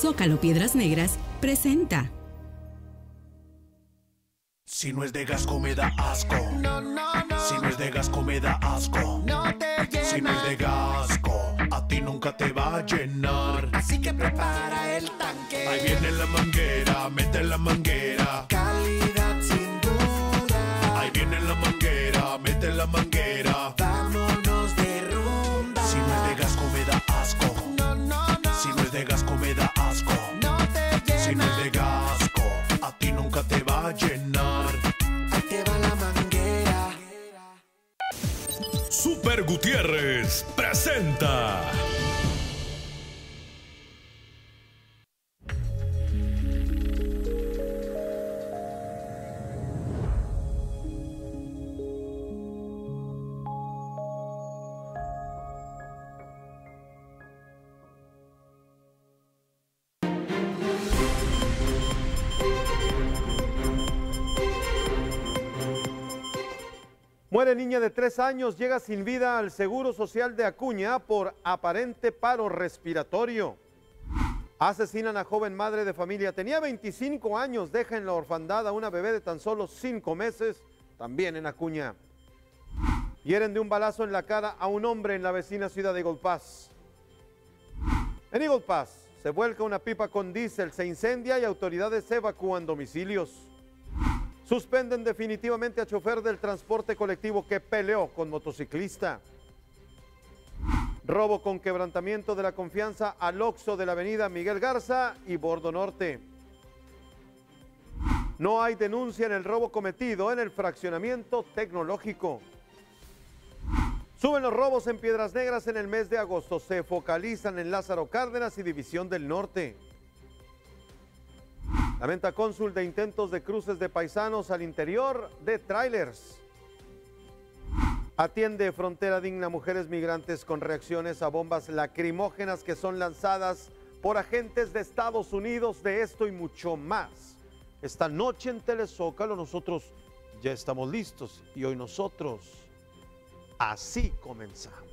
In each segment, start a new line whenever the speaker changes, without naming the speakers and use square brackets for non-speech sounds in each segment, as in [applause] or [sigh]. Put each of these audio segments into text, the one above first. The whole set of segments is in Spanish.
Zócalo Piedras Negras presenta.
Si no es de gas, me da asco.
No, no, no.
Si no es de gas, me da asco.
No te llena.
Si no es de gasco, a ti nunca te va a llenar.
Así que prepara el tanque.
Ahí viene la manguera, mete la manguera.
Calidad sin duda.
Ahí viene la manguera, mete la manguera.
Vámonos de rumba.
Si no es de gas, me da asco.
No, no, no.
Si no es de gas, me da asco.
No te llena.
Si no es de gasco, a ti nunca te va a llenar.
Ahí te va la manguera.
Super Gutiérrez presenta.
Muere niña de tres años, llega sin vida al Seguro Social de Acuña por aparente paro respiratorio. Asesinan a joven madre de familia, tenía 25 años, deja en la orfandad a una bebé de tan solo 5 meses, también en Acuña. Hieren de un balazo en la cara a un hombre en la vecina ciudad de Eagle. En Eagle Pass se vuelca una pipa con diésel, se incendia y autoridades evacúan domicilios. Suspenden definitivamente a chofer del transporte colectivo que peleó con motociclista. Robo con quebrantamiento de la confianza al Oxo de la avenida Miguel Garza y Bordo Norte. No hay denuncia en el robo cometido en el fraccionamiento tecnológico. Suben los robos en Piedras Negras en el mes de agosto. Se focalizan en Lázaro Cárdenas y División del Norte. Lamenta cónsul de intentos de cruces de paisanos al interior de trailers. Atiende frontera digna mujeres migrantes con reacciones a bombas lacrimógenas que son lanzadas por agentes de Estados Unidos de esto y mucho más. Esta noche en Telezócalo nosotros ya estamos listos y hoy nosotros así comenzamos.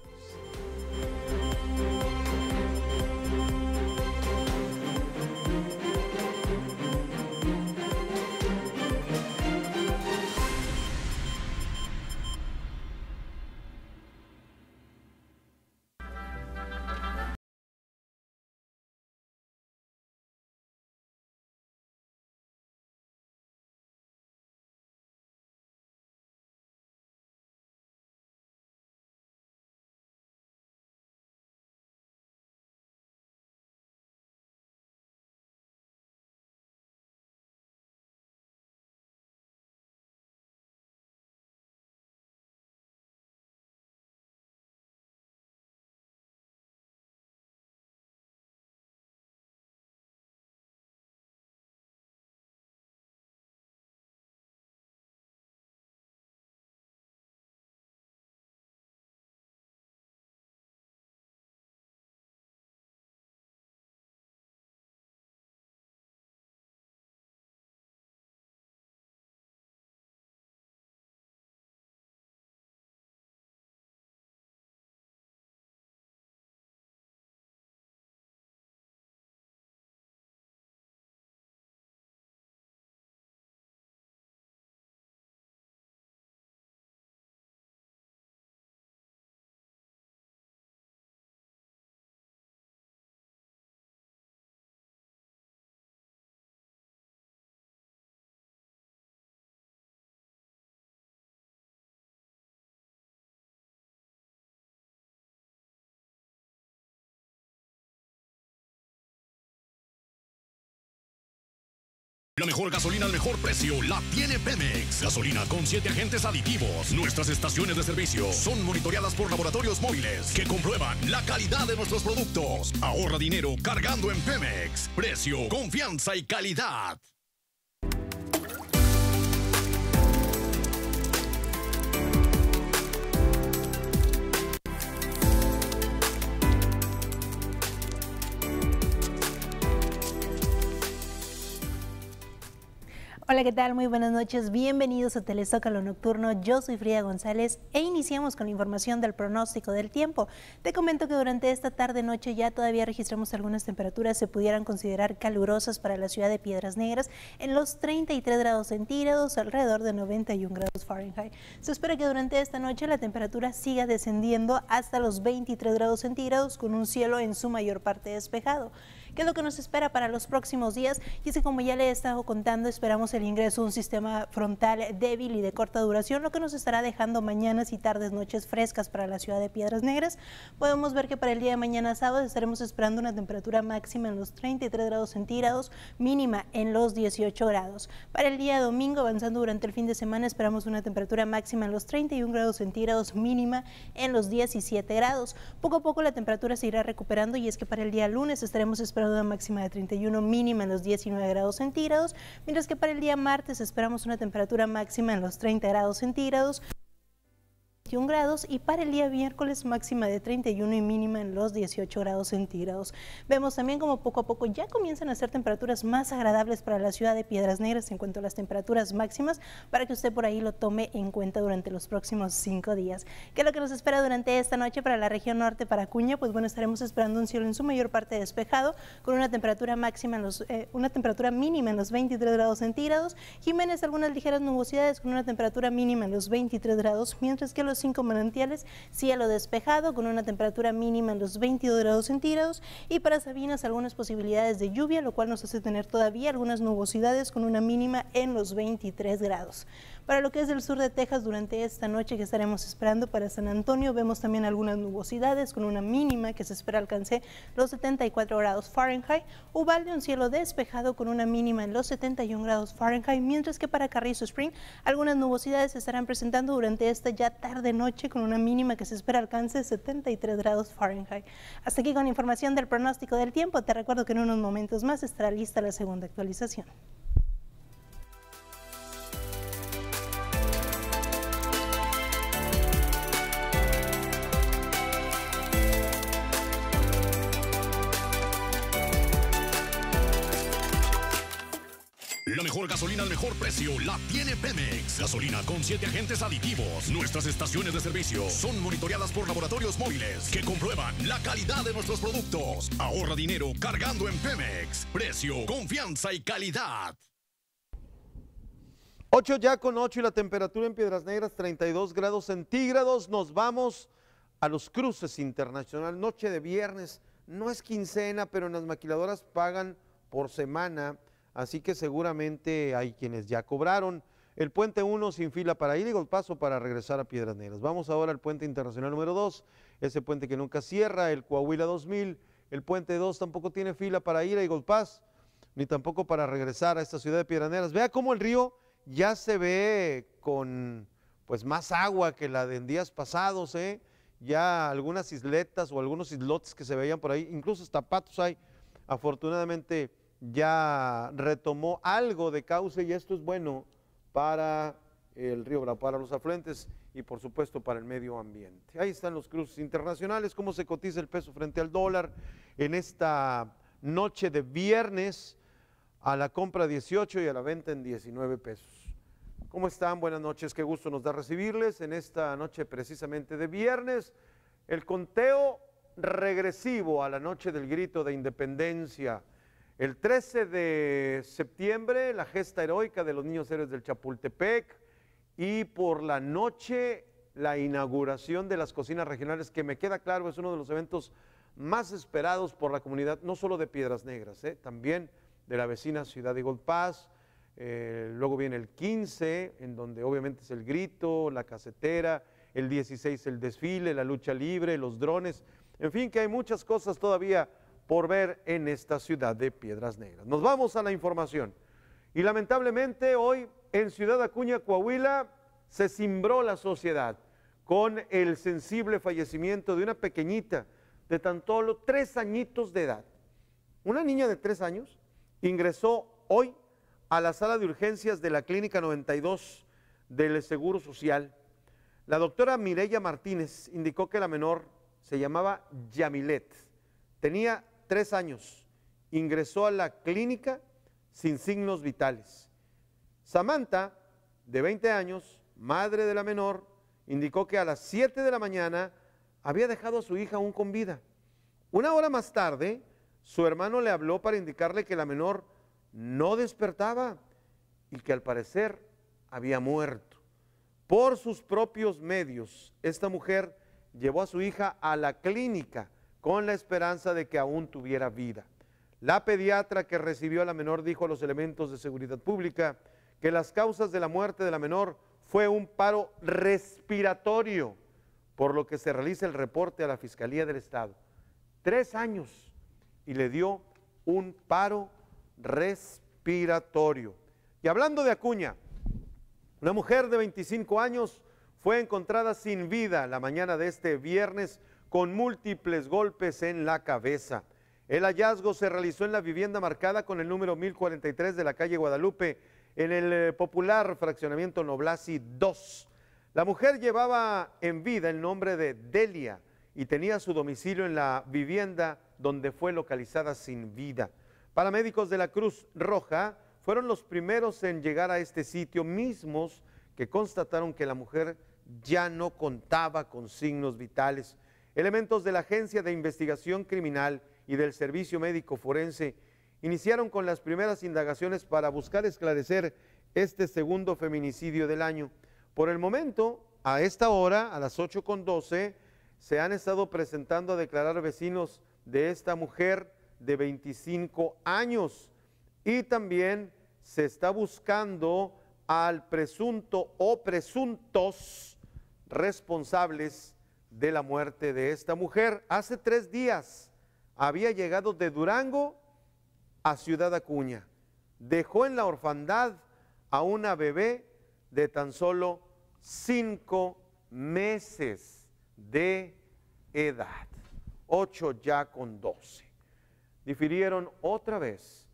Mejor gasolina al mejor precio la tiene Pemex. Gasolina con siete agentes aditivos. Nuestras estaciones de servicio son monitoreadas por laboratorios móviles que comprueban la calidad de nuestros productos. Ahorra dinero cargando en Pemex. Precio, confianza y calidad.
Hola, ¿qué tal? Muy buenas noches. Bienvenidos a Telezócalo Nocturno. Yo soy Frida González e iniciamos con la información del pronóstico del tiempo. Te comento que durante esta tarde-noche ya todavía registramos algunas temperaturas se pudieran considerar calurosas para la ciudad de Piedras Negras en los 33 grados centígrados, alrededor de 91 grados Fahrenheit. Se espera que durante esta noche la temperatura siga descendiendo hasta los 23 grados centígrados con un cielo en su mayor parte despejado. ¿Qué es lo que nos espera para los próximos días? Y es que como ya le he estado contando, esperamos el ingreso de un sistema frontal débil y de corta duración, lo que nos estará dejando mañanas y tardes, noches frescas para la ciudad de Piedras Negras. Podemos ver que para el día de mañana sábado estaremos esperando una temperatura máxima en los 33 grados centígrados, mínima en los 18 grados. Para el día domingo, avanzando durante el fin de semana, esperamos una temperatura máxima en los 31 grados centígrados, mínima en los 17 grados. Poco a poco la temperatura se irá recuperando y es que para el día lunes estaremos esperando máxima de 31, mínima en los 19 grados centígrados, mientras que para el día martes esperamos una temperatura máxima en los 30 grados centígrados grados y para el día miércoles máxima de 31 y mínima en los 18 grados centígrados. Vemos también como poco a poco ya comienzan a ser temperaturas más agradables para la ciudad de Piedras Negras en cuanto a las temperaturas máximas para que usted por ahí lo tome en cuenta durante los próximos cinco días. ¿Qué es lo que nos espera durante esta noche para la región norte, para Acuña? Pues bueno, estaremos esperando un cielo en su mayor parte despejado con una temperatura máxima en los, eh, una temperatura mínima en los 23 grados centígrados. Jiménez, algunas ligeras nubosidades con una temperatura mínima en los 23 grados, mientras que los cinco manantiales, cielo despejado con una temperatura mínima en los 22 grados centígrados y para Sabinas algunas posibilidades de lluvia, lo cual nos hace tener todavía algunas nubosidades con una mínima en los 23 grados. Para lo que es el sur de Texas, durante esta noche que estaremos esperando para San Antonio, vemos también algunas nubosidades con una mínima que se espera alcance los 74 grados Fahrenheit. Uvalde, un cielo despejado con una mínima en los 71 grados Fahrenheit, mientras que para Carrizo Spring, algunas nubosidades se estarán presentando durante esta ya tarde-noche con una mínima que se espera alcance 73 grados Fahrenheit. Hasta aquí con información del pronóstico del tiempo. Te recuerdo que en unos momentos más estará lista la segunda actualización.
Mejor gasolina al mejor precio la tiene Pemex. Gasolina con siete agentes aditivos. Nuestras estaciones de servicio son monitoreadas por laboratorios móviles que comprueban la calidad de nuestros productos. Ahorra dinero cargando en Pemex. Precio, confianza y calidad.
8 ya con 8 y la temperatura en Piedras Negras 32 grados centígrados. Nos vamos a los cruces internacional. Noche de viernes. No es quincena, pero en las maquiladoras pagan por semana así que seguramente hay quienes ya cobraron. El puente 1 sin fila para ir y paso para regresar a Piedras Negras. Vamos ahora al puente internacional número 2, ese puente que nunca cierra, el Coahuila 2000. El puente 2 tampoco tiene fila para ir a Pass, ni tampoco para regresar a esta ciudad de Piedras Negras. Vea cómo el río ya se ve con pues más agua que la de en días pasados, ¿eh? ya algunas isletas o algunos islotes que se veían por ahí, incluso hasta hay, afortunadamente ya retomó algo de cauce y esto es bueno para el río Bravo, para los afluentes y por supuesto para el medio ambiente. Ahí están los cruces internacionales, cómo se cotiza el peso frente al dólar en esta noche de viernes a la compra 18 y a la venta en 19 pesos. ¿Cómo están? Buenas noches, qué gusto nos da recibirles en esta noche precisamente de viernes. El conteo regresivo a la noche del grito de independencia el 13 de septiembre, la gesta heroica de los niños héroes del Chapultepec y por la noche la inauguración de las cocinas regionales, que me queda claro es uno de los eventos más esperados por la comunidad, no solo de Piedras Negras, ¿eh? también de la vecina ciudad de Gold Pass. Eh, luego viene el 15, en donde obviamente es el grito, la casetera, el 16 el desfile, la lucha libre, los drones, en fin, que hay muchas cosas todavía por ver en esta ciudad de Piedras Negras. Nos vamos a la información. Y lamentablemente hoy en Ciudad Acuña, Coahuila, se cimbró la sociedad con el sensible fallecimiento de una pequeñita de tan solo tres añitos de edad. Una niña de tres años ingresó hoy a la sala de urgencias de la Clínica 92 del Seguro Social. La doctora Mireya Martínez indicó que la menor se llamaba Yamilet. Tenía tres años, ingresó a la clínica sin signos vitales. Samantha, de 20 años, madre de la menor, indicó que a las 7 de la mañana había dejado a su hija aún con vida. Una hora más tarde, su hermano le habló para indicarle que la menor no despertaba y que al parecer había muerto. Por sus propios medios, esta mujer llevó a su hija a la clínica con la esperanza de que aún tuviera vida. La pediatra que recibió a la menor dijo a los elementos de seguridad pública que las causas de la muerte de la menor fue un paro respiratorio, por lo que se realiza el reporte a la Fiscalía del Estado. Tres años y le dio un paro respiratorio. Y hablando de Acuña, una mujer de 25 años fue encontrada sin vida la mañana de este viernes con múltiples golpes en la cabeza. El hallazgo se realizó en la vivienda marcada con el número 1043 de la calle Guadalupe, en el eh, popular fraccionamiento Noblasi 2. La mujer llevaba en vida el nombre de Delia y tenía su domicilio en la vivienda donde fue localizada sin vida. Paramédicos de la Cruz Roja fueron los primeros en llegar a este sitio mismos que constataron que la mujer ya no contaba con signos vitales. Elementos de la Agencia de Investigación Criminal y del Servicio Médico Forense iniciaron con las primeras indagaciones para buscar esclarecer este segundo feminicidio del año. Por el momento, a esta hora, a las 8.12, se han estado presentando a declarar vecinos de esta mujer de 25 años y también se está buscando al presunto o presuntos responsables de la muerte de esta mujer. Hace tres días había llegado de Durango a Ciudad Acuña. Dejó en la orfandad a una bebé de tan solo cinco meses de edad, ocho ya con doce. Difirieron otra vez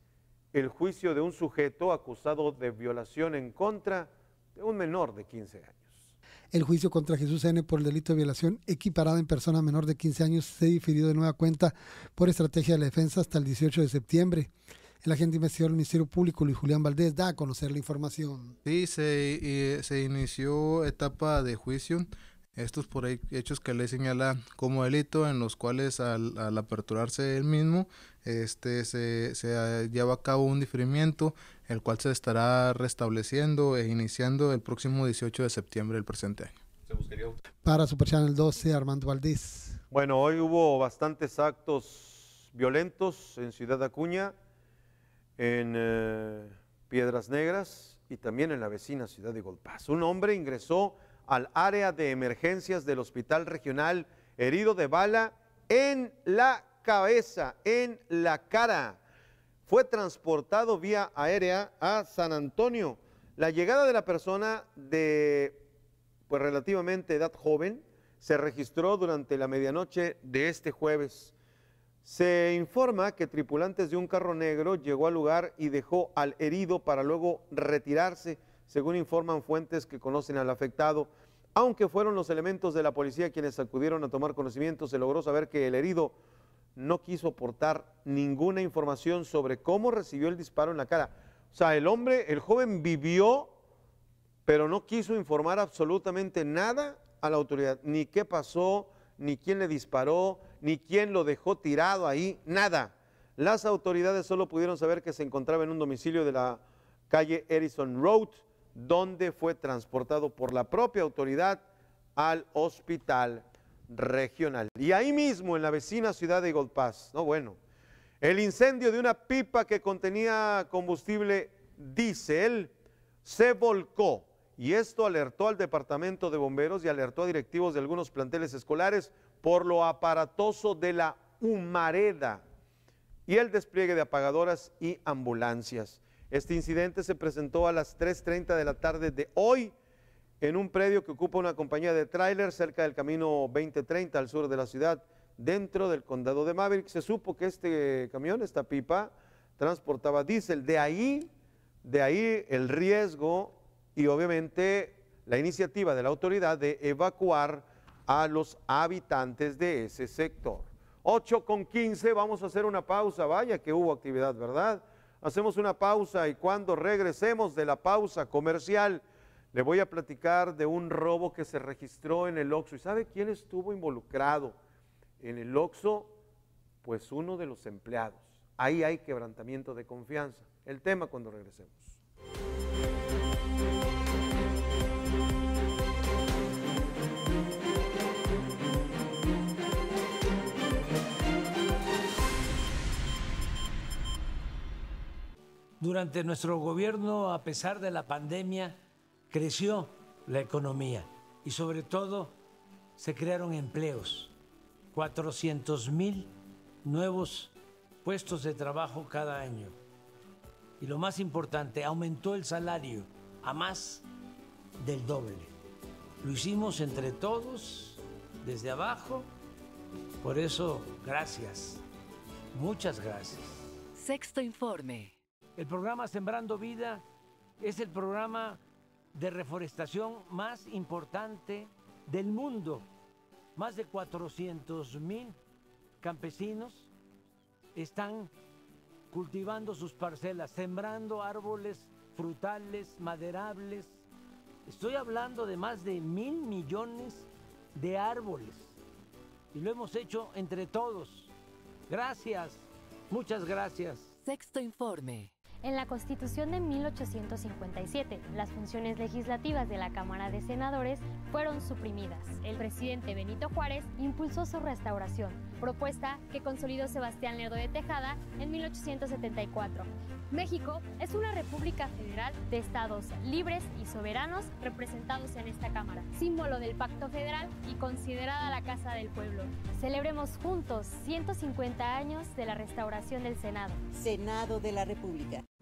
el juicio de un sujeto acusado de violación en contra de un menor de 15 años.
El juicio contra Jesús N. por el delito de violación equiparada en persona menor de 15 años se difirió de nueva cuenta por estrategia de defensa hasta el 18 de septiembre. El agente investigador del Ministerio Público, Luis Julián Valdés, da a conocer la información.
Sí, se, inició etapa de juicio. Estos por hechos que le señala como delito, en los cuales al, al aperturarse el mismo, este, se, se lleva a cabo un diferimiento, el cual se estará restableciendo e iniciando el próximo 18 de septiembre del presente año.
Para Super Channel 12, Armando Valdés.
Bueno, hoy hubo bastantes actos violentos en Ciudad Acuña, en eh, Piedras Negras y también en la vecina ciudad de Golpaz. Un hombre ingresó al área de emergencias del Hospital Regional herido de bala en la cabeza, en la cara. Fue transportado vía aérea a San Antonio. La llegada de la persona de pues relativamente edad joven se registró durante la medianoche de este jueves. Se informa que tripulantes de un carro negro llegó al lugar y dejó al herido para luego retirarse, según informan fuentes que conocen al afectado. Aunque fueron los elementos de la policía quienes acudieron a tomar conocimiento, se logró saber que el herido no quiso aportar ninguna información sobre cómo recibió el disparo en la cara. O sea, el hombre, el joven vivió, pero no quiso informar absolutamente nada a la autoridad, ni qué pasó, ni quién le disparó, ni quién lo dejó tirado ahí, nada. Las autoridades solo pudieron saber que se encontraba en un domicilio de la calle Edison Road, donde fue transportado por la propia autoridad al hospital regional. Y ahí mismo, en la vecina ciudad de Golpaz, no bueno, el incendio de una pipa que contenía combustible diésel se volcó y esto alertó al departamento de bomberos y alertó a directivos de algunos planteles escolares por lo aparatoso de la humareda y el despliegue de apagadoras y ambulancias. Este incidente se presentó a las 3.30 de la tarde de hoy en un predio que ocupa una compañía de tráiler cerca del camino 2030 al sur de la ciudad, dentro del condado de Maverick. Se supo que este camión, esta pipa, transportaba diésel. De ahí, de ahí el riesgo y obviamente la iniciativa de la autoridad de evacuar a los habitantes de ese sector. 8 con 15, vamos a hacer una pausa. Vaya que hubo actividad, ¿verdad? Hacemos una pausa y cuando regresemos de la pausa comercial, le voy a platicar de un robo que se registró en el Oxxo. ¿Y sabe quién estuvo involucrado en el Oxxo? Pues uno de los empleados. Ahí hay quebrantamiento de confianza. El tema cuando regresemos.
Durante nuestro gobierno, a pesar de la pandemia, creció la economía y sobre todo se crearon empleos, 400 mil nuevos puestos de trabajo cada año. Y lo más importante, aumentó el salario a más del doble. Lo hicimos entre todos, desde abajo. Por eso, gracias. Muchas gracias.
Sexto informe.
El programa Sembrando Vida es el programa de reforestación más importante del mundo. Más de 400 mil campesinos están cultivando sus parcelas, sembrando árboles frutales, maderables. Estoy hablando de más de mil millones de árboles. Y lo hemos hecho entre todos. Gracias, muchas gracias.
Sexto informe.
En la Constitución de 1857, las funciones legislativas de la Cámara de Senadores fueron suprimidas. El presidente Benito Juárez impulsó su restauración, propuesta que consolidó Sebastián Lerdo de Tejada en 1874. México es una república federal de estados libres y soberanos representados en esta Cámara, símbolo del Pacto Federal y considerada la Casa del Pueblo. Celebremos juntos 150 años de la restauración del Senado.
Senado de la República.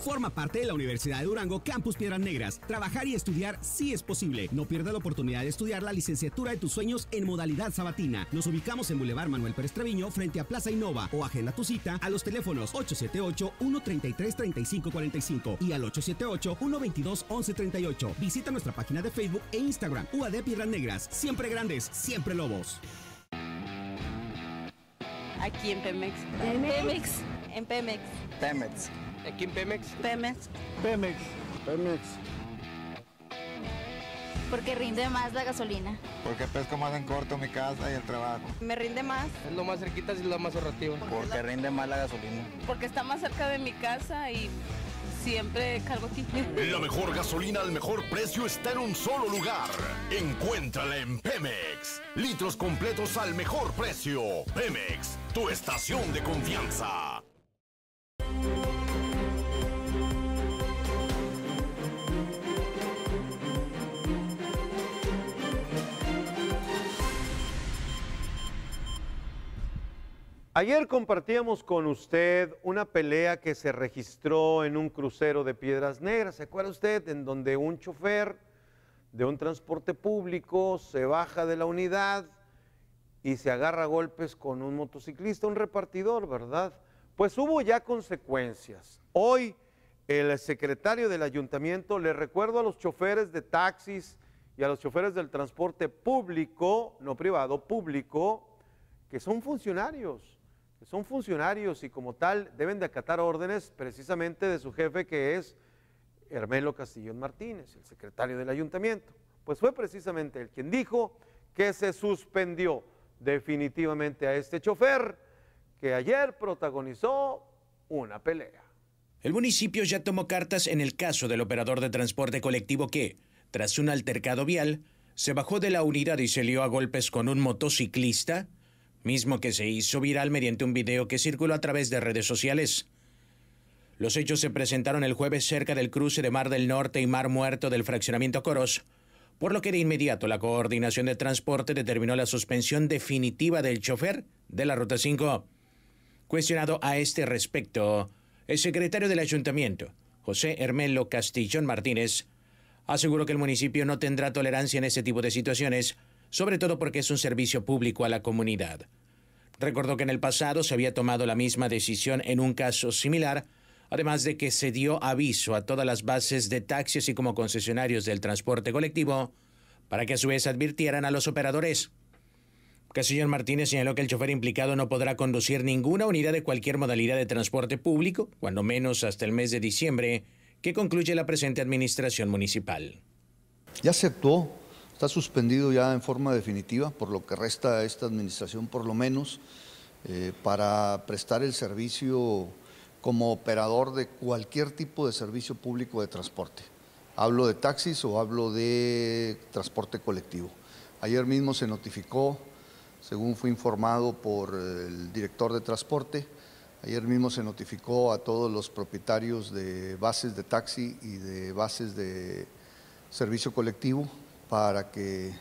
Forma parte de la Universidad de Durango Campus Piedras Negras. Trabajar y estudiar sí es posible. No pierda la oportunidad de estudiar la licenciatura de tus sueños en modalidad sabatina. Nos ubicamos en Boulevard Manuel Pérez Treviño frente a Plaza Innova o agenda tu cita a los teléfonos 878-133-3545 y al 878-122-1138. Visita nuestra página de Facebook e Instagram UAD Piedras Negras. Siempre grandes, siempre lobos.
Aquí en Pemex.
En Pemex.
En Pemex.
Pemex.
Aquí en Pemex.
Pemex.
Pemex. Pemex.
Porque rinde más la gasolina.
Porque pesco más en corto mi casa y el trabajo.
Me rinde más.
Es lo más cerquita y lo más ahorrativo.
Porque rinde más la gasolina.
Porque está más cerca de mi casa y siempre cargo aquí.
La mejor gasolina al mejor precio está en un solo lugar. Encuéntrala en Pemex. Litros completos al mejor precio. Pemex, tu estación de confianza.
Ayer compartíamos con usted una pelea que se registró en un crucero de Piedras Negras. ¿Se acuerda usted? En donde un chofer de un transporte público se baja de la unidad y se agarra a golpes con un motociclista, un repartidor, ¿verdad? Pues hubo ya consecuencias. Hoy el secretario del ayuntamiento le recuerdo a los choferes de taxis y a los choferes del transporte público, no privado, público, que son funcionarios son funcionarios y como tal deben de acatar órdenes precisamente de su jefe que es Hermelo Castillón Martínez, el secretario del ayuntamiento. Pues fue precisamente él quien dijo que se suspendió definitivamente a este chofer que ayer protagonizó una pelea.
El municipio ya tomó cartas en el caso del operador de transporte colectivo que, tras un altercado vial, se bajó de la unidad y se lió a golpes con un motociclista mismo que se hizo viral mediante un video que circuló a través de redes sociales. Los hechos se presentaron el jueves cerca del cruce de Mar del Norte y Mar Muerto del fraccionamiento Coros, por lo que de inmediato la Coordinación de Transporte determinó la suspensión definitiva del chofer de la Ruta 5. Cuestionado a este respecto, El secretario del ayuntamiento, José Hermelo Castillón Martínez, aseguró que el municipio no tendrá tolerancia en ese tipo de situaciones, sobre todo porque es un servicio público a la comunidad. Recordó que en el pasado se había tomado la misma decisión en un caso similar, además de que se dio aviso a todas las bases de taxis y como concesionarios del transporte colectivo para que a su vez advirtieran a los operadores. Casillón Martínez señaló que el chofer implicado no podrá conducir ninguna unidad de cualquier modalidad de transporte público, cuando menos hasta el mes de diciembre, que concluye la presente administración municipal.
Ya actuó, está suspendido ya en forma definitiva, por lo que resta a esta administración por lo menos, eh, para prestar el servicio como operador de cualquier tipo de servicio público de transporte. Hablo de taxis o hablo de transporte colectivo. Ayer mismo se notificó, según fue informado por el director de transporte, ayer mismo se notificó a todos los propietarios de bases de taxi y de bases de servicio colectivo para que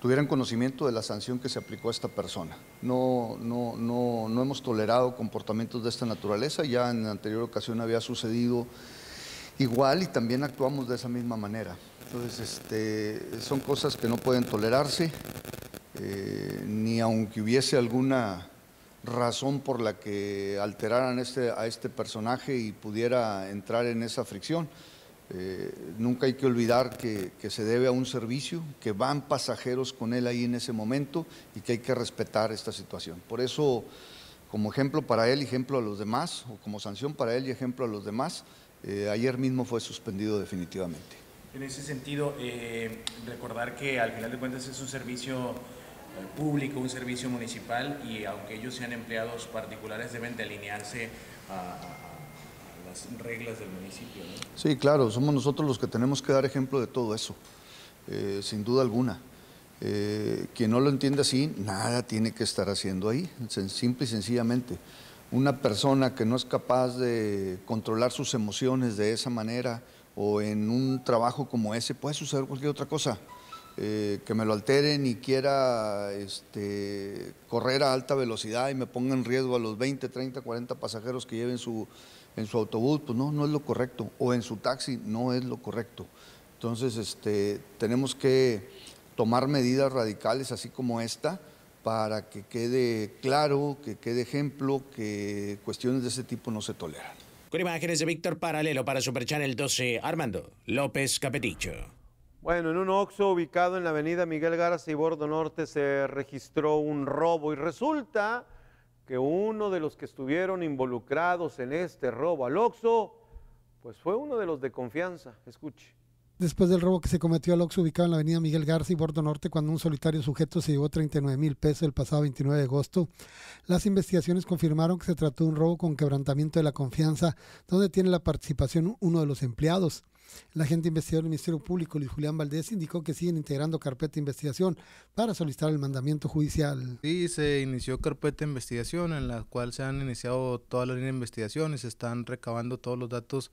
tuvieran conocimiento de la sanción que se aplicó a esta persona. No, no, no, no hemos tolerado comportamientos de esta naturaleza, ya en anterior ocasión había sucedido igual y también actuamos de esa misma manera. Entonces, este, son cosas que no pueden tolerarse, eh, ni aunque hubiese alguna razón por la que alteraran este, a este personaje y pudiera entrar en esa fricción. Eh, nunca hay que olvidar que, se debe a un servicio, que van pasajeros con él ahí en ese momento y que hay que respetar esta situación. Por eso, como ejemplo para él ejemplo a los demás, o como sanción para él y ejemplo a los demás, eh, ayer mismo fue suspendido definitivamente.
En ese sentido, eh, recordar que al final de cuentas es un servicio público, un servicio municipal y aunque ellos sean empleados particulares deben de alinearse a, a las reglas del municipio.
Sí, claro, somos nosotros los que tenemos que dar ejemplo de todo eso, eh, sin duda alguna. Eh, quien no lo entiende así, nada tiene que estar haciendo ahí, simple y sencillamente. Una persona que no es capaz de controlar sus emociones de esa manera o en un trabajo como ese, puede suceder cualquier otra cosa. Eh, que me lo alteren y quiera este, correr a alta velocidad y me ponga en riesgo a los 20, 30, 40 pasajeros que lleven su, en su autobús, pues no, no es lo correcto. O en su taxi, no es lo correcto. Entonces, este, tenemos que tomar medidas radicales así como esta para que quede claro, que quede ejemplo que cuestiones de ese tipo no se toleran.
Con imágenes de Víctor Paralelo para Super Channel 12, Armando López Capeticho.
Bueno, en un Oxxo ubicado en la avenida Miguel Garza y Bordo Norte se registró un robo y resulta que uno de los que estuvieron involucrados en este robo al Oxxo, pues fue uno de los de confianza. Escuche.
Después del robo que se cometió al Oxxo ubicado en la avenida Miguel Garza y Bordo Norte, cuando un solitario sujeto se llevó 39 mil pesos el pasado 29 de agosto, las investigaciones confirmaron que se trató de un robo con quebrantamiento de la confianza, donde tiene la participación uno de los empleados. El agente investigador del Ministerio Público, Luis Julián Valdés, indicó que siguen integrando carpeta de investigación para solicitar el mandamiento judicial.
Sí, se inició carpeta de investigación en la cual se han iniciado toda la línea de investigación y se están recabando todos los datos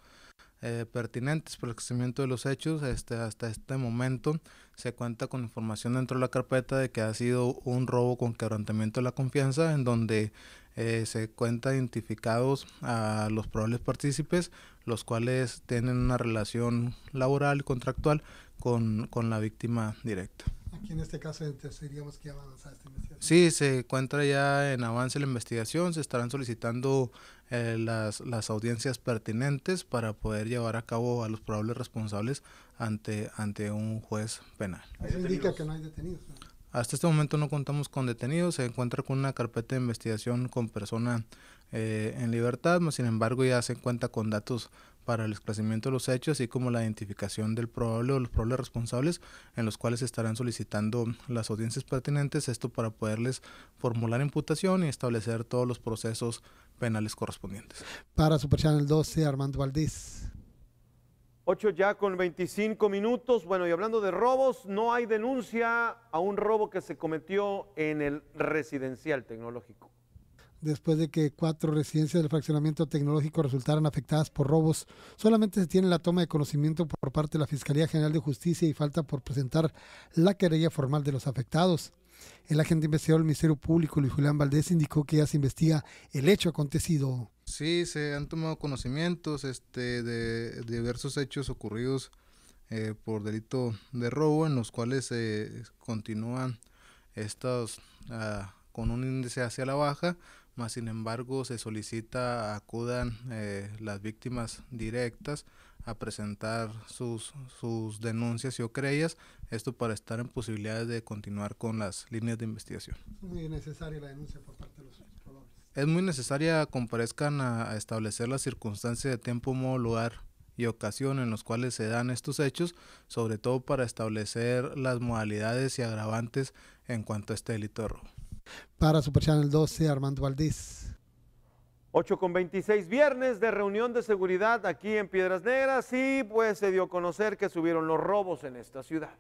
eh, pertinentes para el esclarecimiento de los hechos. Este, hasta este momento se cuenta con información dentro de la carpeta de que ha sido un robo con quebrantamiento de la confianza en donde eh, se cuenta identificados a los probables partícipes, los cuales tienen una relación laboral, contractual con, con la víctima directa.
Aquí en este caso diríamos que avanza esta investigación.
Sí, se encuentra ya en avance la investigación, se estarán solicitando eh, las, las audiencias pertinentes para poder llevar a cabo a los probables responsables ante, ante un juez penal.
Eso indica que no hay detenidos. ¿no?
Hasta este momento no contamos con detenidos, se encuentra con una carpeta de investigación con persona eh, en libertad, mas sin embargo ya se cuenta con datos para el esclarecimiento de los hechos, así como la identificación del probable o los probables responsables, en los cuales se estarán solicitando las audiencias pertinentes, esto para poderles formular imputación y establecer todos los procesos penales correspondientes.
Para Super Channel 12, Armando Valdés.
8 ya con 25 minutos. Bueno, y hablando de robos, no hay denuncia a un robo que se cometió en el residencial tecnológico.
Después de que cuatro residencias del fraccionamiento tecnológico resultaran afectadas por robos, solamente se tiene la toma de conocimiento por parte de la Fiscalía General de Justicia y falta por presentar la querella formal de los afectados. El agente investigador del Ministerio Público, Luis Julián Valdés, indicó que ya se investiga el hecho acontecido.
Sí, se han tomado conocimientos este, de, diversos hechos ocurridos eh, por delito de robo en los cuales se continúan estos ah, con un índice hacia la baja, más sin embargo se solicita acudan eh, las víctimas directas a presentar sus, sus denuncias y o creyas, esto para estar en posibilidades de continuar con las líneas de investigación.
Muy necesaria la denuncia por parte de los.
Es muy necesaria comparezcan a, a establecer las circunstancias de tiempo, modo, lugar y ocasión en los cuales se dan estos hechos, sobre todo para establecer las modalidades y agravantes en cuanto a este delito de robo.
Para Super Channel 12, Armando Valdés.
8 con 26, viernes de reunión de seguridad aquí en Piedras Negras y pues se dio a conocer que subieron los robos en esta ciudad.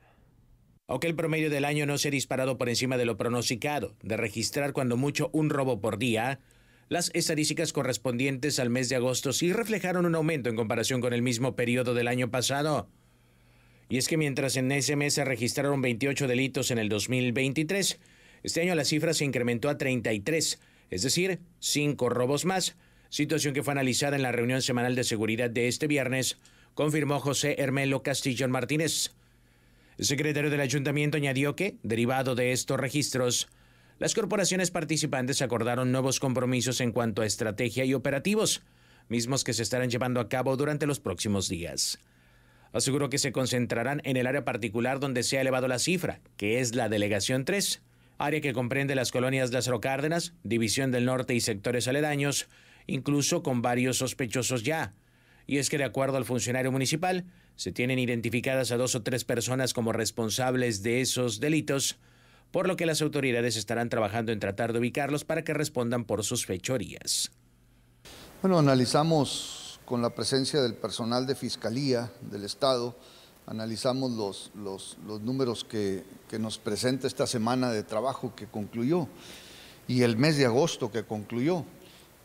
Aunque el promedio del año no se ha disparado por encima de lo pronosticado, de registrar cuando mucho un robo por día, las estadísticas correspondientes al mes de agosto sí reflejaron un aumento en comparación con el mismo periodo del año pasado. Y es que mientras en ese mes se registraron 28 delitos en el 2023, este año la cifra se incrementó a 33, es decir, cinco robos más, situación que fue analizada en la reunión semanal de seguridad de este viernes, confirmó José Hermelo Castillón Martínez. El secretario del ayuntamiento añadió que, derivado de estos registros, las corporaciones participantes acordaron nuevos compromisos en cuanto a estrategia y operativos, mismos que se estarán llevando a cabo durante los próximos días. Aseguró que se concentrarán en el área particular donde se ha elevado la cifra, que es la Delegación 3, área que comprende las colonias Lázaro Cárdenas, División del Norte y sectores aledaños, incluso con varios sospechosos ya. Y es que de acuerdo al funcionario municipal, se tienen identificadas a dos o tres personas como responsables de esos delitos, por lo que las autoridades estarán trabajando en tratar de ubicarlos para que respondan por sus fechorías.
Bueno, analizamos con la presencia del personal de Fiscalía del Estado, analizamos los, los, números que, que, nos presenta esta semana de trabajo que concluyó y el mes de agosto que concluyó.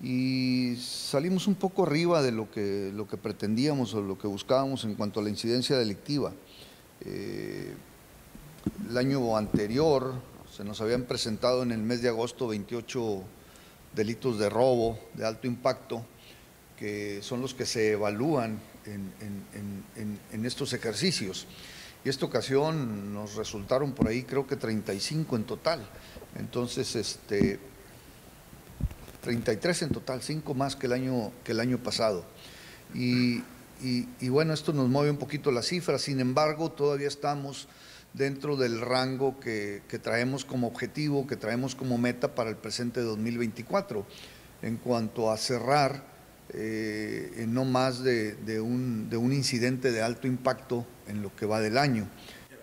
Y salimos un poco arriba de lo que, lo que pretendíamos o lo que buscábamos en cuanto a la incidencia delictiva. Eh, el año anterior se nos habían presentado en el mes de agosto 28 delitos de robo de alto impacto, que son los que se evalúan en, estos ejercicios. Y esta ocasión nos resultaron por ahí creo que 35 en total. Entonces, este, 33 en total, 5 más que el año, que el año pasado. Y, bueno, esto nos mueve un poquito la cifra, sin embargo, todavía estamos dentro del rango que, que traemos como objetivo, que traemos como meta para el presente 2024. En cuanto a cerrar eh, en no más de, de, un, de, un, incidente de alto impacto en lo que va del año.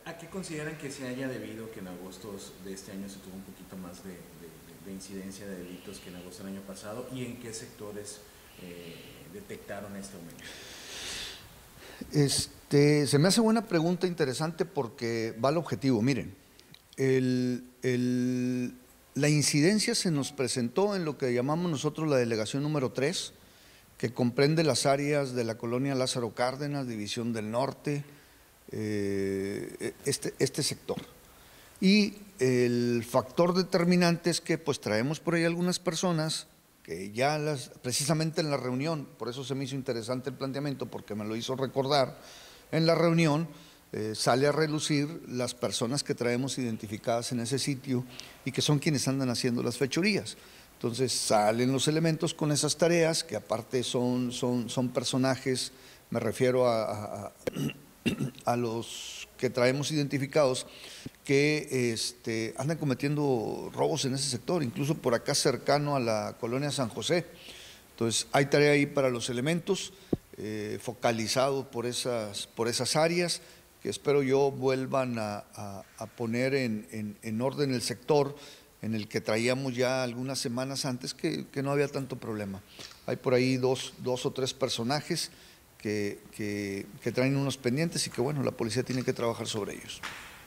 ¿A qué consideran que se haya debido que en agosto de este año se tuvo un poquito más de, de incidencia de delitos que en agosto del año pasado y en qué sectores eh, detectaron este aumento?
Este, se me hace buena pregunta interesante porque va al objetivo. Miren, el, el, la incidencia se nos presentó en lo que llamamos nosotros la delegación número 3, que comprende las áreas de la colonia Lázaro Cárdenas, División del Norte, eh, este, este sector. Y el factor determinante es que pues traemos por ahí algunas personas que ya las, precisamente en la reunión, por eso se me hizo interesante el planteamiento, porque me lo hizo recordar, en la reunión eh, sale a relucir las personas que traemos identificadas en ese sitio y que son quienes andan haciendo las fechorías. Entonces salen los elementos con esas tareas, que aparte son, son, son personajes, me refiero a, [clears throat] a, los que traemos identificados, que este, andan cometiendo robos en ese sector, incluso por acá cercano a la colonia San José. Entonces hay tarea ahí para los elementos, eh, focalizados por esas, por esas áreas, que espero yo vuelvan a, a poner en, en orden el sector en el que traíamos ya algunas semanas antes que, que no había tanto problema. Hay por ahí dos, dos o tres personajes que, que, que, traen unos pendientes y que bueno, la policía tiene que trabajar sobre ellos.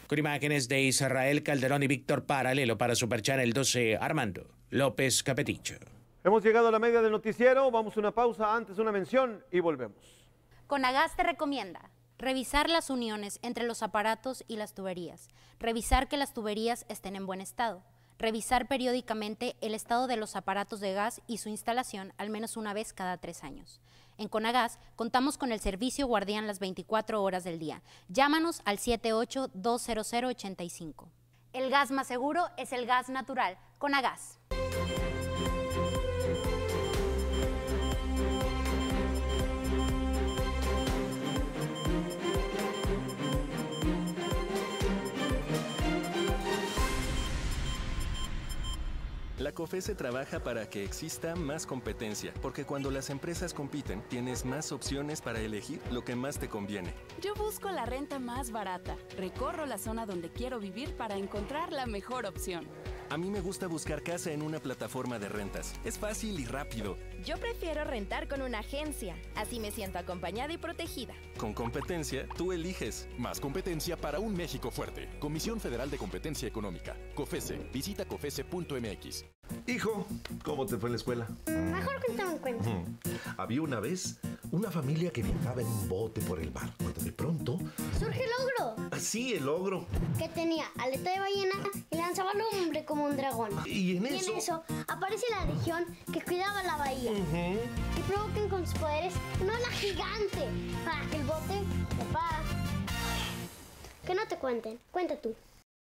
Con imágenes de Israel Calderón y Víctor Paralelo para Super Channel 12, Armando López Capeticho.
Hemos llegado a la media del noticiero, vamos a una pausa, antes una mención y volvemos.
Conagas te recomienda revisar las uniones entre los aparatos y las tuberías, revisar que las tuberías estén en buen estado,
revisar periódicamente el estado de los aparatos de gas y su instalación al menos una vez cada tres años. En Conagas contamos con el servicio guardián las 24 horas del día. Llámanos al 78-200-85. El gas más seguro es el gas natural. Conagas.
La COFESE trabaja para que exista más competencia, porque cuando las empresas compiten, tienes más opciones para elegir lo que más te conviene.
Yo busco la renta más barata. Recorro la zona donde quiero vivir para encontrar la mejor opción.
A mí me gusta buscar casa en una plataforma de rentas. Es fácil y rápido.
Yo prefiero rentar con una agencia, así me siento acompañada y protegida.
Con competencia, tú eliges.
Más competencia para un México fuerte. Comisión Federal de Competencia Económica. COFESE. Visita COFESE.mx.
Hijo, ¿cómo te fue en la escuela?
Mejor cuéntame un cuento.
Ujú. Había una vez una familia que viajaba en un bote por el mar, cuando de pronto...
Surge el ogro,
Así, el ogro.
que tenía aleta de ballena y lanzaba al hombre como un dragón.
Y en eso-
aparece la legión que cuidaba la bahía y provocan con sus poderes una ola gigante para que el bote se paz. Que no te cuenten, cuenta tú.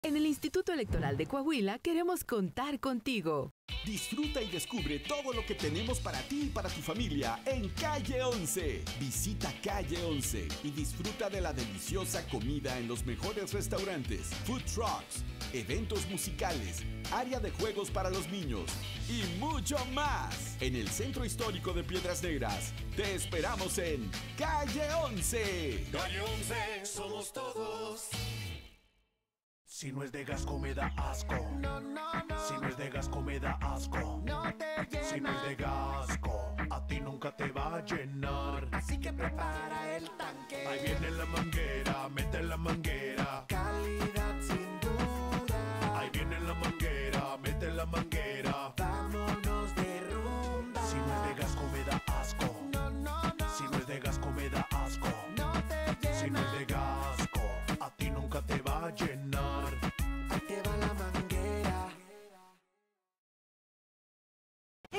En el Instituto Electoral de Coahuila queremos contar contigo.
Disfruta y descubre todo lo que tenemos para ti y para tu familia en Calle 11. Visita Calle 11 y disfruta de la deliciosa comida en los mejores restaurantes, food trucks, eventos musicales, área de juegos para los niños y mucho más. En el Centro Histórico de Piedras Negras, te esperamos en Calle 11.
Calle 11, somos todos. Si no es de gasco me da asco.
No, no, no.
Si no es de gasco me da asco.
No te llena.
Si no es de gasco, a ti nunca te va a llenar.
Así que prepara el tanque.
Ahí viene la manguera, mete la manguera.
Calidad sin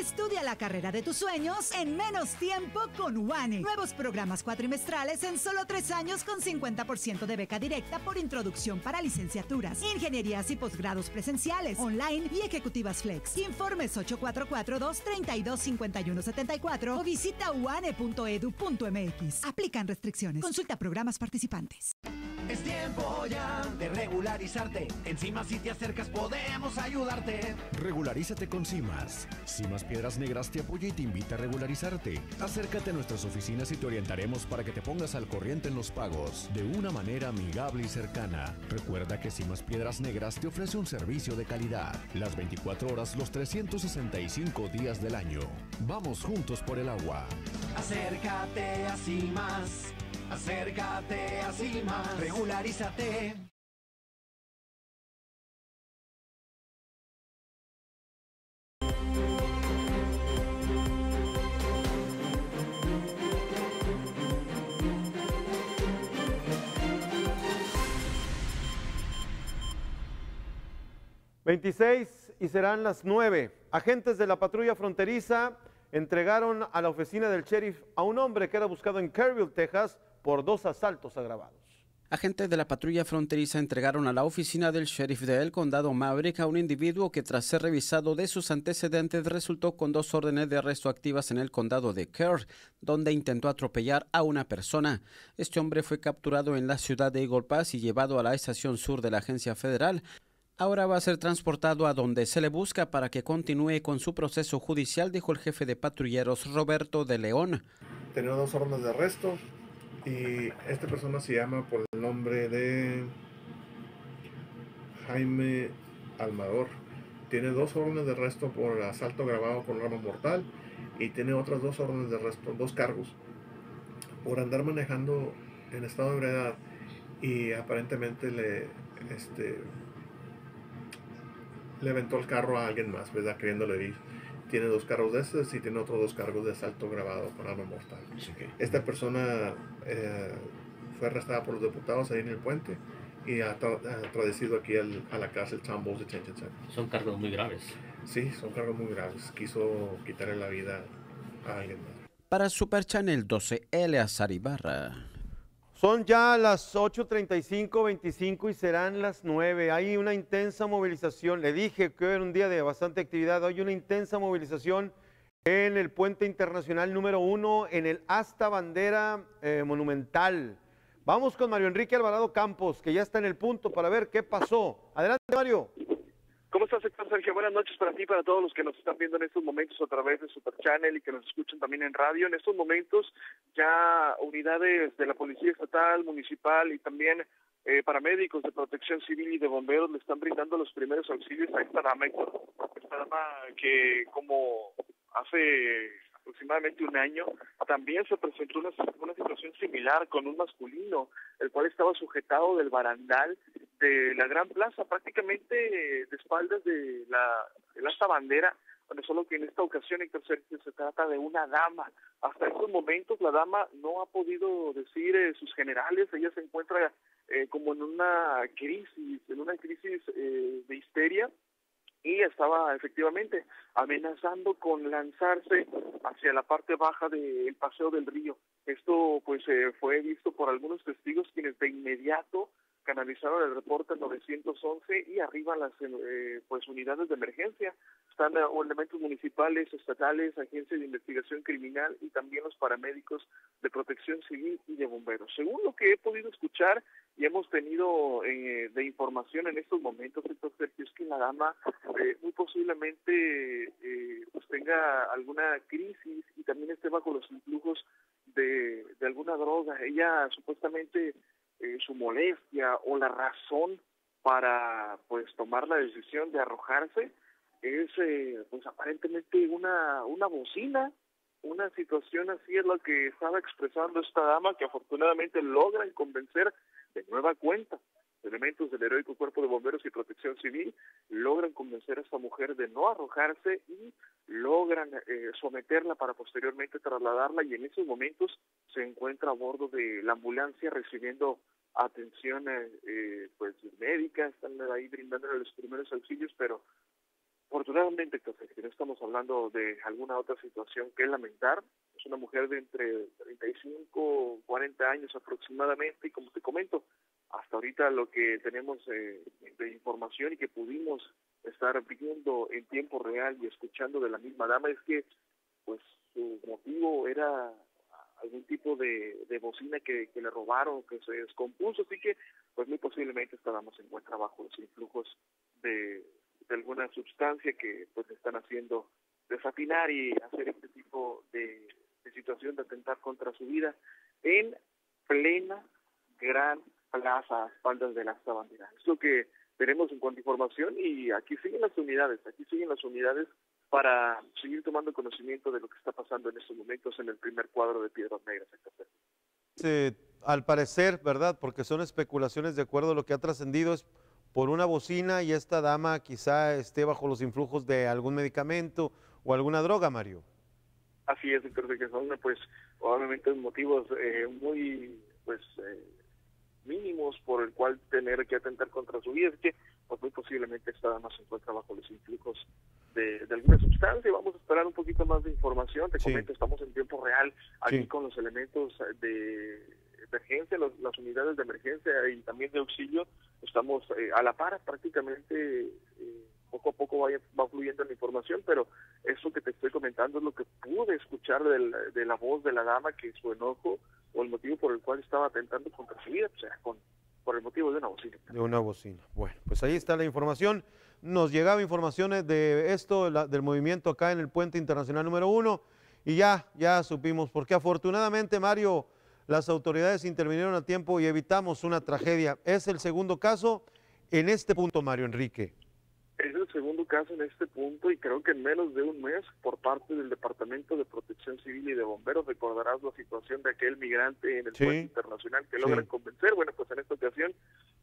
Estudia la carrera de tus sueños en menos tiempo con UANE. Nuevos programas cuatrimestrales en solo tres años con 50% de beca directa por introducción para licenciaturas, ingenierías y posgrados presenciales, online y ejecutivas flex. Informes 8442-325174 o visita uane.edu.mx. Aplican restricciones. Consulta programas participantes.
Es tiempo ya de regularizarte. Encima si te acercas podemos ayudarte.
Regularízate con CIMAS. CIMAS Piedras Negras te apoya y te invita a regularizarte. Acércate a nuestras oficinas y te orientaremos para que te pongas al corriente en los pagos de una manera amigable y cercana. Recuerda que CIMAS Piedras Negras te ofrece un servicio de calidad. Las 24 horas, los 365 días del año. Vamos juntos por el agua.
Acércate a Cimas. Acércate a Cimas. Regularízate.
Veintiséis y serán las 9. Agentes de la patrulla fronteriza entregaron a la oficina del sheriff a un hombre que era buscado en Kerrville, Texas, por dos asaltos agravados.
Agentes de la patrulla fronteriza entregaron a la oficina del sheriff del condado Maverick a un individuo que tras ser revisado de sus antecedentes resultó con dos órdenes de arresto activas en el condado de Kerr, donde intentó atropellar a una persona. Este hombre fue capturado en la ciudad de Eagle Pass y llevado a la estación sur de la agencia federal. Ahora va a ser transportado a donde se le busca para que continúe con su proceso judicial, dijo el jefe de patrulleros Roberto de León.
Tenía dos órdenes de arresto y esta persona se llama por el nombre de Jaime Almador. Tiene dos órdenes de arresto por asalto grabado con arma mortal y tiene otras dos órdenes de arresto, dos cargos, por andar manejando en estado de ebriedad y aparentemente le, este, le aventó el carro a alguien más, ¿verdad? Queriéndole herir. Tiene dos cargos de estos y tiene otros dos cargos de asalto grabado con arma mortal. Esta persona eh, fue arrestada por los diputados ahí en el puente y ha, tra- ha traducido aquí al- a la cárcel Bowles Detention Center.
Son cargos muy graves.
Sí, son cargos muy graves. Quiso quitarle la vida a alguien más.
Para Super Channel 12, Eleazar Ibarra.
Son ya las 8.35, 25 y serán las 9. Hay una intensa movilización. Le dije que hoy era un día de bastante actividad. Hay una intensa movilización en el puente internacional número uno, en el Asta Bandera eh, Monumental. Vamos con Mario Enrique Alvarado Campos, que ya está en el punto para ver qué pasó. Adelante, Mario.
¿Cómo estás, Héctor Sergio? Buenas noches para ti y para todos los que nos están viendo en estos momentos a través de Super Channel y que nos escuchan también en radio. En estos momentos ya unidades de la Policía Estatal, Municipal y también eh, paramédicos de protección civil y de bomberos le están brindando los primeros auxilios a esta dama. Esta dama que como hace aproximadamente un año también se presentó una, una situación similar con un masculino, el cual estaba sujetado del barandal de la Gran Plaza, prácticamente de espaldas de la, de la bandera, donde solo que en esta ocasión, se trata de una dama. Hasta estos momentos la dama no ha podido decir eh, sus generales, ella se encuentra eh, como en una crisis, en una crisis eh, de histeria, y estaba efectivamente amenazando con lanzarse hacia la parte baja del paseo del río. Esto pues eh, fue visto por algunos testigos quienes de inmediato canalizaron el reporte al 911 y arriba las eh, pues unidades de emergencia. Están eh, elementos municipales, estatales, agencias de investigación criminal y también los paramédicos de protección civil y de bomberos. Según lo que he podido escuchar y hemos tenido eh, de información en estos momentos, Sergio, es que la dama eh, muy posiblemente eh, pues tenga alguna crisis y también esté bajo los influjos de alguna droga. Ella supuestamente eh, su molestia o la razón para pues tomar la decisión de arrojarse es eh, pues aparentemente una una bocina una situación así es lo que estaba expresando esta dama que afortunadamente logran convencer de nueva cuenta. Elementos del heroico cuerpo de bomberos y protección civil logran convencer a esta mujer de no arrojarse y logran eh, someterla para posteriormente trasladarla y en esos momentos se encuentra a bordo de la ambulancia recibiendo atención eh, eh, pues médica, están ahí brindándole los primeros auxilios, pero afortunadamente Sergio, no estamos hablando de alguna otra situación que lamentar. Es una mujer de entre 35, 40 años aproximadamente y como te comento, hasta ahorita lo que tenemos eh, de información y que pudimos estar viendo en tiempo real y escuchando de la misma dama es que pues su motivo era algún tipo de, de bocina que, que le robaron, que se descompuso, así que pues muy posiblemente esta dama se encuentra bajo los influjos de, de alguna sustancia que pues están haciendo desafinar y hacer este tipo de, de situación de atentar contra su vida en plena gran plaza a espaldas de la bandera. Es lo que tenemos en cuanto a información y aquí siguen las unidades, aquí siguen las unidades para seguir tomando conocimiento de lo que está pasando en estos momentos en el primer cuadro de Piedras Negras.
Eh, al parecer, ¿verdad? Porque son especulaciones de acuerdo a lo que ha trascendido es por una bocina y esta dama quizá esté bajo los influjos de algún medicamento o alguna droga, Mario.
Así es, Héctor, de que son pues probablemente motivos eh, muy pues eh, mínimos por el cual tener que atentar contra su vida, es que pues muy posiblemente esta dama se encuentra bajo los influjos de, de alguna sustancia. Vamos a esperar un poquito más de información. Te
Sí.
comento, estamos en tiempo real aquí
Sí.
con los elementos de emergencia, los- las unidades de emergencia y también de auxilio. Estamos eh, a la par prácticamente. eh, poco a poco vaya, va fluyendo la información, pero eso que te estoy comentando es lo que pude escuchar del- de la voz de la dama, que su enojo o el motivo por el cual estaba atentando contra su vida, o sea, con, por el motivo de una bocina.
De una bocina. Bueno, pues ahí está la información. Nos llegaba informaciones de esto, la- del movimiento acá en el puente internacional número uno, y ya, ya supimos, porque afortunadamente, Mario, las autoridades intervinieron a tiempo y evitamos una tragedia. Es el segundo caso en este punto, Mario Enrique.
Es el segundo caso en este punto y creo que en menos de un mes por parte del Departamento de Protección Civil y de Bomberos. Recordarás la situación de aquel migrante en el
Sí.
puente internacional que
Sí.
logran convencer. Bueno, pues en esta ocasión,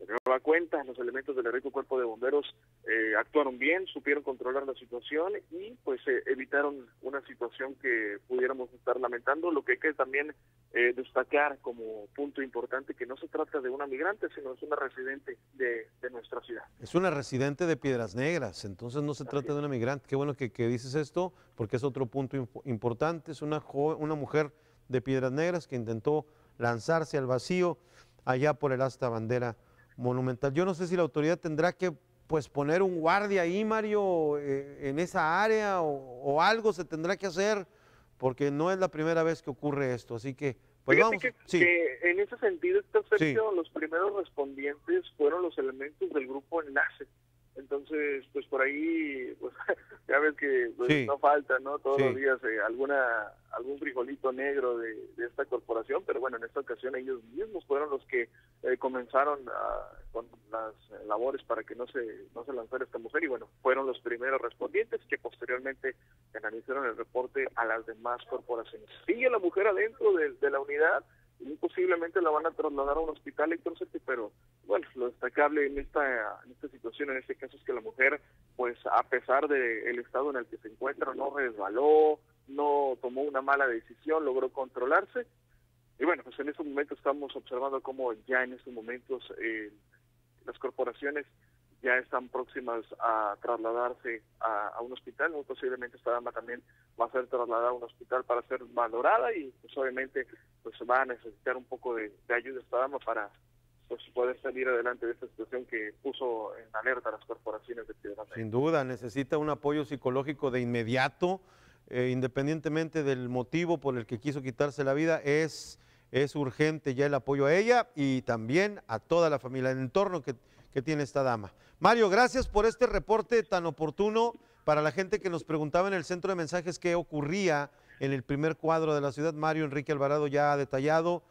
de nueva cuenta, los elementos del Rico Cuerpo de Bomberos eh, actuaron bien, supieron controlar la situación y pues eh, evitaron una situación que pudiéramos estar lamentando. Lo que hay que también eh, destacar como punto importante que no se trata de una migrante, sino es una residente de, de nuestra ciudad.
Es una residente de Piedras Negras, entonces no se trata de una migrante. Qué bueno que, que dices esto, porque es otro punto impo- importante. Es una, una mujer de Piedras Negras que intentó lanzarse al vacío allá por el asta bandera monumental. Yo no sé si la autoridad tendrá que pues poner un guardia ahí, Mario, eh, en esa área o, o algo se tendrá que hacer, porque no es la primera vez que ocurre esto. Así que, pues
Fíjate
vamos.
que,
sí.
que en ese sentido, está Sergio, los primeros respondientes fueron los elementos del grupo Enlace. Entonces, pues por ahí, pues [laughs] ya ves que pues,
Sí.
no falta, ¿no? Todos
Sí.
los días eh, alguna algún frijolito negro de, de esta corporación, pero bueno, en esta ocasión ellos mismos fueron los que eh, comenzaron a- con las eh, labores para que no se no se lanzara esta mujer y bueno, fueron los primeros respondientes que posteriormente analizaron el reporte a las demás corporaciones. Sigue la mujer adentro de, de la unidad y posiblemente la van a trasladar a un hospital Héctor pero bueno, lo destacable en esta, situación, en este caso, es que la mujer, pues a pesar del estado en el que se encuentra, no resbaló, no tomó una mala decisión, logró controlarse. Y bueno, pues en estos momentos estamos observando cómo ya en estos momentos eh, las corporaciones ya están próximas a trasladarse a, a un hospital, muy posiblemente esta dama también va a ser trasladada a un hospital para ser valorada y pues obviamente pues va a necesitar un poco de, de ayuda esta dama para pues poder salir adelante de esta situación que puso en alerta a las corporaciones de Negra.
Sin duda, necesita un apoyo psicológico de inmediato, eh, independientemente del motivo por el que quiso quitarse la vida, es, es urgente ya el apoyo a ella y también a toda la familia, el entorno que, que tiene esta dama. Mario, gracias por este reporte tan oportuno para la gente que nos preguntaba en el centro de mensajes qué ocurría en el primer cuadro de la ciudad. Mario Enrique Alvarado ya ha detallado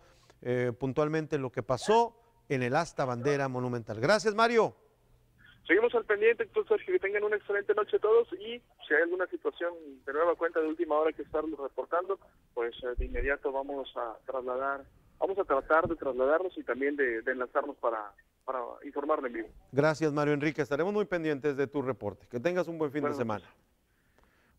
eh, puntualmente lo que pasó en el asta bandera monumental. Gracias, Mario.
Seguimos al pendiente, entonces Sergio, que tengan una excelente noche todos y si hay alguna situación de nueva cuenta de última hora que estarlos reportando, pues eh, de inmediato vamos a trasladar, vamos a tratar de trasladarnos y también de, de enlazarnos para, para informarle en vivo.
Gracias, Mario Enrique. Estaremos muy pendientes de tu reporte. Que tengas un buen fin de semana.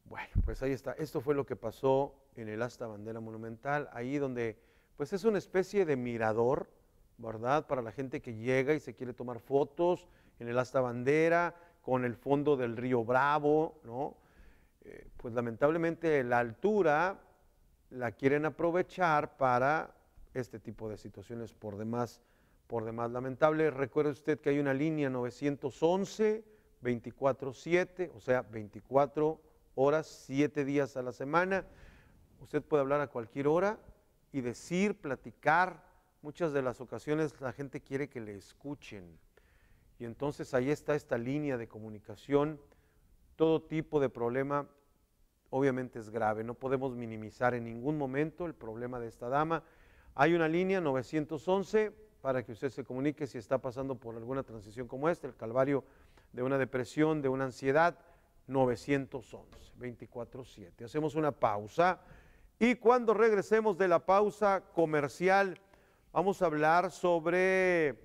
Bueno, pues ahí está. Esto fue lo que pasó en el Asta Bandera Monumental, ahí donde pues es una especie de mirador, ¿verdad? Para la gente que llega y se quiere tomar fotos en el Asta Bandera, con el fondo del río Bravo, ¿no? Eh, pues lamentablemente la altura la quieren aprovechar para este tipo de situaciones por demás, por demás lamentable. Recuerde usted que hay una línea 911, 24-7, o sea, 24 horas, 7 días a la semana. Usted puede hablar a cualquier hora y decir, platicar. Muchas de las ocasiones la gente quiere que le escuchen. Y entonces ahí está esta línea de comunicación. Todo tipo de problema obviamente es grave. No podemos minimizar en ningún momento el problema de esta dama. Hay una línea 911 para que usted se comunique si está pasando por alguna transición como esta, el calvario de una depresión, de una ansiedad, 911, 24/7. Hacemos una pausa y cuando regresemos de la pausa comercial vamos a hablar sobre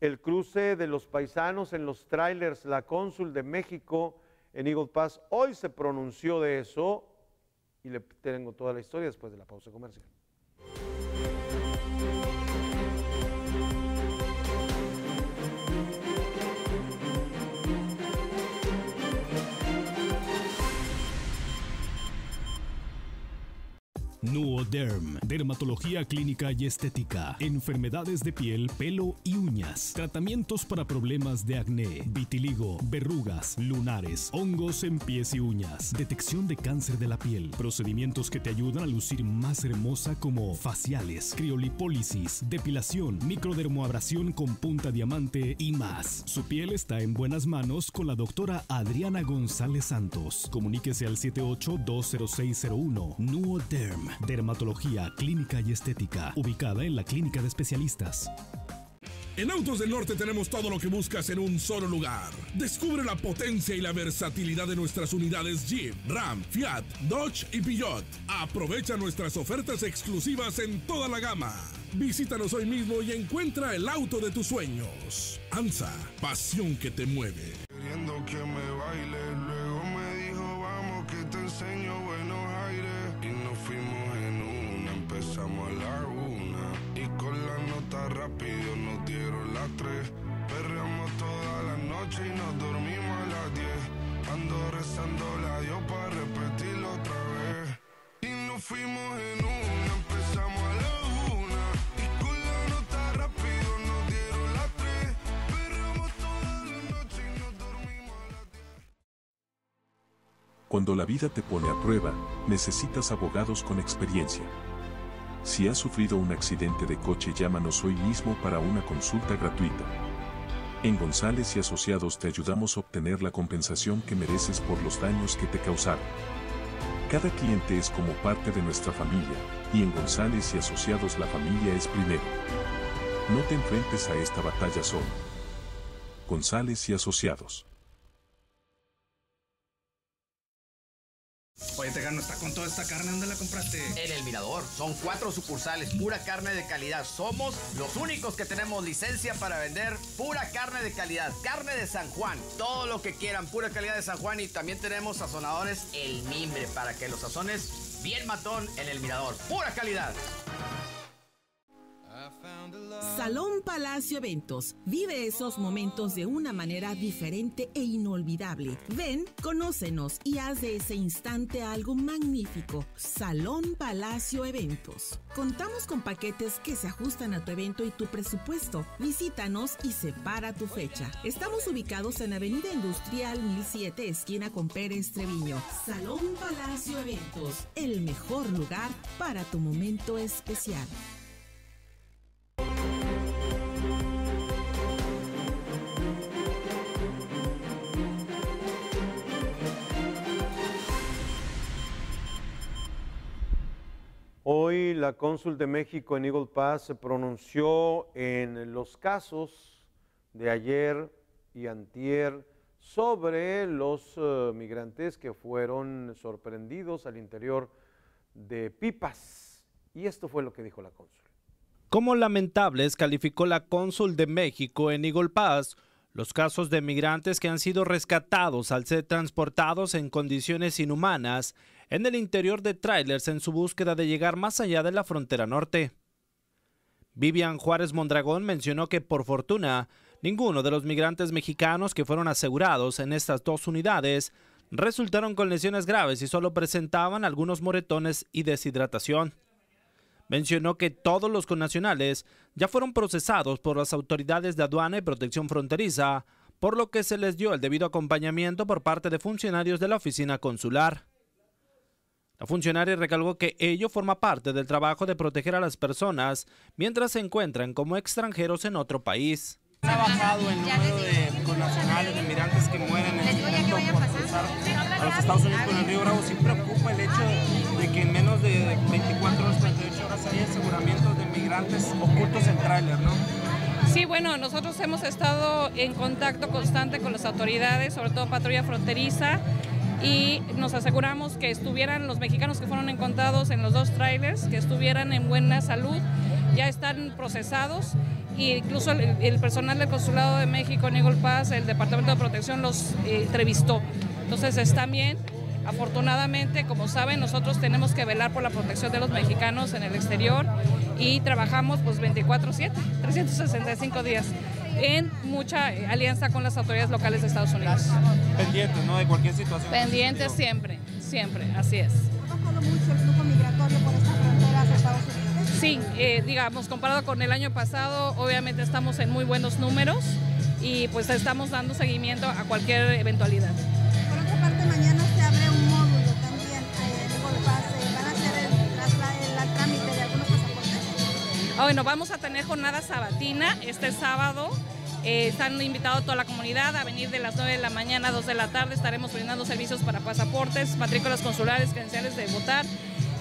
el cruce de los paisanos en los trailers. La cónsul de México en Eagle Pass hoy se pronunció de eso y le tengo toda la historia después de la pausa comercial.
Nuoderm, dermatología clínica y estética, enfermedades de piel, pelo y uñas, tratamientos para problemas de acné, vitiligo, verrugas, lunares, hongos en pies y uñas, detección de cáncer de la piel, procedimientos que te ayudan a lucir más hermosa como faciales, criolipólisis, depilación, microdermoabrasión con punta diamante y más. Su piel está en buenas manos con la doctora Adriana González Santos. Comuníquese al 78-20601 Nuoderm, dermatología clínica y estética, ubicada en la clínica de especialistas.
En Autos del Norte tenemos todo lo que buscas en un solo lugar. Descubre la potencia y la versatilidad de nuestras unidades Jeep, Ram, Fiat, Dodge y Peugeot. Aprovecha nuestras ofertas exclusivas en toda la gama. Visítanos hoy mismo y encuentra el auto de tus sueños. ANSA, pasión que te mueve.
Noche y nos dormimos a las diez, ando rezando la Dios para repetirlo otra vez. Y nos fuimos en una, empezamos a la una. Y con la nota rápido nos dieron las tres, perreamos toda la noche y nos dormimos a las
Cuando la vida te pone a prueba, necesitas abogados con experiencia. Si has sufrido un accidente de coche, llámanos hoy mismo para una consulta gratuita. En González y Asociados te ayudamos a obtener la compensación que mereces por los daños que te causaron. Cada cliente es como parte de nuestra familia, y en González y Asociados la familia es primero. No te enfrentes a esta batalla solo. González y Asociados.
Oye, Tejano, está con toda esta carne, ¿dónde la compraste?
En El Mirador. Son cuatro sucursales, pura carne de calidad. Somos los únicos que tenemos licencia para vender pura carne de calidad. Carne de San Juan. Todo lo que quieran, pura calidad de San Juan. Y también tenemos sazonadores El Mimbre para que los sazones bien matón en El Mirador. Pura calidad.
Salón Palacio Eventos. Vive esos momentos de una manera diferente e inolvidable. Ven, conócenos y haz de ese instante algo magnífico. Salón Palacio Eventos. Contamos con paquetes que se ajustan a tu evento y tu presupuesto. Visítanos y separa tu fecha. Estamos ubicados en Avenida Industrial 1007, esquina con Pérez Treviño. Salón Palacio Eventos. El mejor lugar para tu momento especial.
Hoy la cónsul de México en Eagle Pass se pronunció en los casos de ayer y antier sobre los eh, migrantes que fueron sorprendidos al interior de pipas. Y esto fue lo que dijo la cónsul.
Como lamentables calificó la cónsul de México en Eagle Pass los casos de migrantes que han sido rescatados al ser transportados en condiciones inhumanas en el interior de trailers en su búsqueda de llegar más allá de la frontera norte. Vivian Juárez Mondragón mencionó que por fortuna ninguno de los migrantes mexicanos que fueron asegurados en estas dos unidades resultaron con lesiones graves y solo presentaban algunos moretones y deshidratación. Mencionó que todos los connacionales ya fueron procesados por las autoridades de aduana y protección fronteriza, por lo que se les dio el debido acompañamiento por parte de funcionarios de la oficina consular. La funcionaria recalcó que ello forma parte del trabajo de proteger a las personas mientras se encuentran como extranjeros en otro país.
Ha bajado el número de connacionales, de migrantes que mueren en este momento por cruzar a los Estados Unidos con el río Bravo. Sí preocupa el hecho de que en menos de 24 horas, 48 horas hay aseguramientos de migrantes ocultos en tráiler, ¿no?
Sí, bueno, nosotros hemos estado en contacto constante con las autoridades, sobre todo patrulla fronteriza, y nos aseguramos que estuvieran los mexicanos que fueron encontrados en los dos trailers, que estuvieran en buena salud, ya están procesados e incluso el, el personal del Consulado de México Eagle Pass, el Departamento de Protección los eh, entrevistó. Entonces están bien. Afortunadamente, como saben, nosotros tenemos que velar por la protección de los mexicanos en el exterior y trabajamos pues 24/7, 365 días en mucha alianza con las autoridades locales de Estados Unidos.
Pendientes, ¿no? De cualquier situación.
Pendientes siempre, siempre, así es.
¿Ha bajado mucho el flujo migratorio por esta frontera hacia Estados Unidos?
Sí, eh, digamos, comparado con el año pasado, obviamente estamos en muy buenos números y pues estamos dando seguimiento a cualquier eventualidad.
Por otra parte, mañana se abre un módulo también de eh, ¿Van a hacer el- el trámite de algunos pasaportes?
Ah, bueno, vamos a tener jornada sabatina este sábado. Eh, están invitados toda la comunidad a venir de las 9 de la mañana a 2 de la tarde. Estaremos brindando servicios para pasaportes, matrículas consulares, credenciales de votar.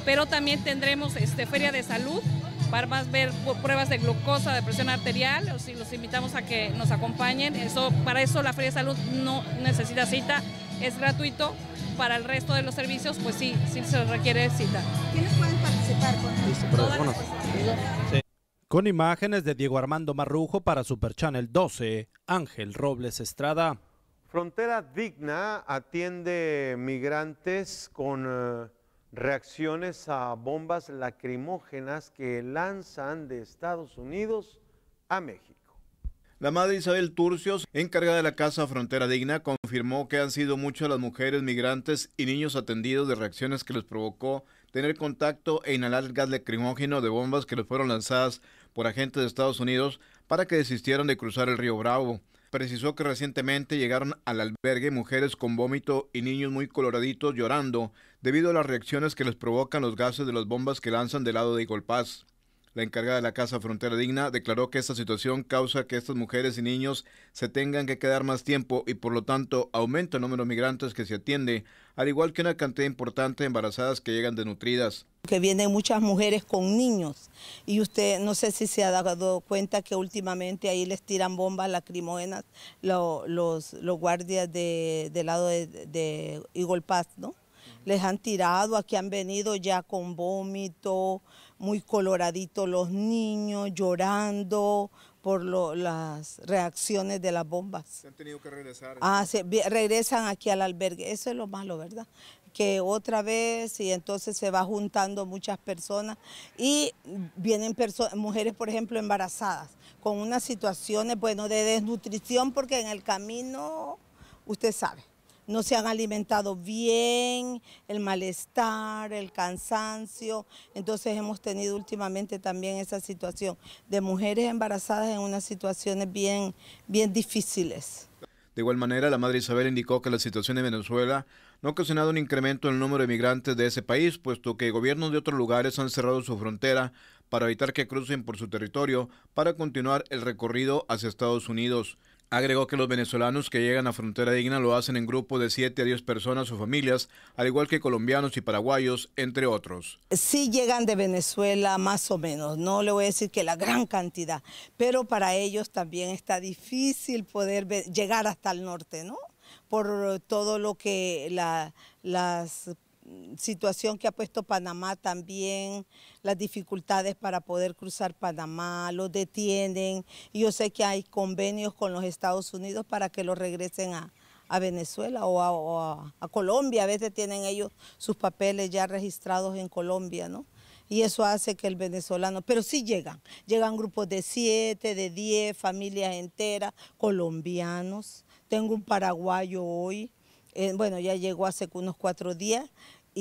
Pero también tendremos este, feria de salud para más ver pruebas de glucosa, de presión arterial, o si los invitamos a que nos acompañen. Eso, para eso la Feria de Salud no necesita cita, es gratuito. Para el resto de los servicios, pues sí, sí se requiere cita.
¿Quiénes pueden participar con
Con imágenes de Diego Armando Marrujo para Super Channel 12, Ángel Robles Estrada.
Frontera Digna atiende migrantes con eh, reacciones a bombas lacrimógenas que lanzan de Estados Unidos a México.
La madre Isabel Turcios, encargada de la Casa Frontera Digna, confirmó que han sido muchas las mujeres migrantes y niños atendidos de reacciones que les provocó tener contacto e inhalar el gas lacrimógeno de bombas que les fueron lanzadas por agentes de Estados Unidos para que desistieran de cruzar el río Bravo. Precisó que recientemente llegaron al albergue mujeres con vómito y niños muy coloraditos llorando debido a las reacciones que les provocan los gases de las bombas que lanzan del lado de Igolpaz. La encargada de la Casa Frontera Digna declaró que esta situación causa que estas mujeres y niños se tengan que quedar más tiempo y por lo tanto aumenta el número de migrantes que se atiende, al igual que una cantidad importante de embarazadas que llegan desnutridas.
Que vienen muchas mujeres con niños y usted no sé si se ha dado cuenta que últimamente ahí les tiran bombas lacrimógenas los, los, guardias de, del lado de, de Eagle ¿no? Les han tirado, aquí han venido ya con vómito, muy coloraditos los niños, llorando por las reacciones de las bombas.
han tenido que regresar.
Ah, regresan aquí al albergue, eso es lo malo, ¿verdad? que otra vez y entonces se va juntando muchas personas y vienen mujeres, por ejemplo, embarazadas, con unas situaciones, bueno, de desnutrición porque en el camino, usted sabe, no se han alimentado bien, el malestar, el cansancio. Entonces hemos tenido últimamente también esa situación de mujeres embarazadas en unas situaciones bien, bien difíciles.
De igual manera, la madre Isabel indicó que la situación en Venezuela no ha ocasionado un incremento en el número de migrantes de ese país, puesto que gobiernos de otros lugares han cerrado su frontera para evitar que crucen por su territorio para continuar el recorrido hacia Estados Unidos. Agregó que los venezolanos que llegan a Frontera Digna lo hacen en grupos de 7 a 10 personas o familias, al igual que colombianos y paraguayos, entre otros.
Sí llegan de Venezuela más o menos, no le voy a decir que la gran cantidad, pero para ellos también está difícil poder llegar hasta el norte, ¿no? Por todo lo que la, las situación que ha puesto Panamá también, las dificultades para poder cruzar Panamá, los detienen. Yo sé que hay convenios con los Estados Unidos para que los regresen a, Venezuela o, a, Colombia. A veces tienen ellos sus papeles ya registrados en Colombia, ¿no? Y eso hace que el venezolano, pero sí llegan, llegan grupos de siete, de diez, familias enteras, colombianos. Tengo un paraguayo hoy, eh, bueno, ya llegó hace unos cuatro días,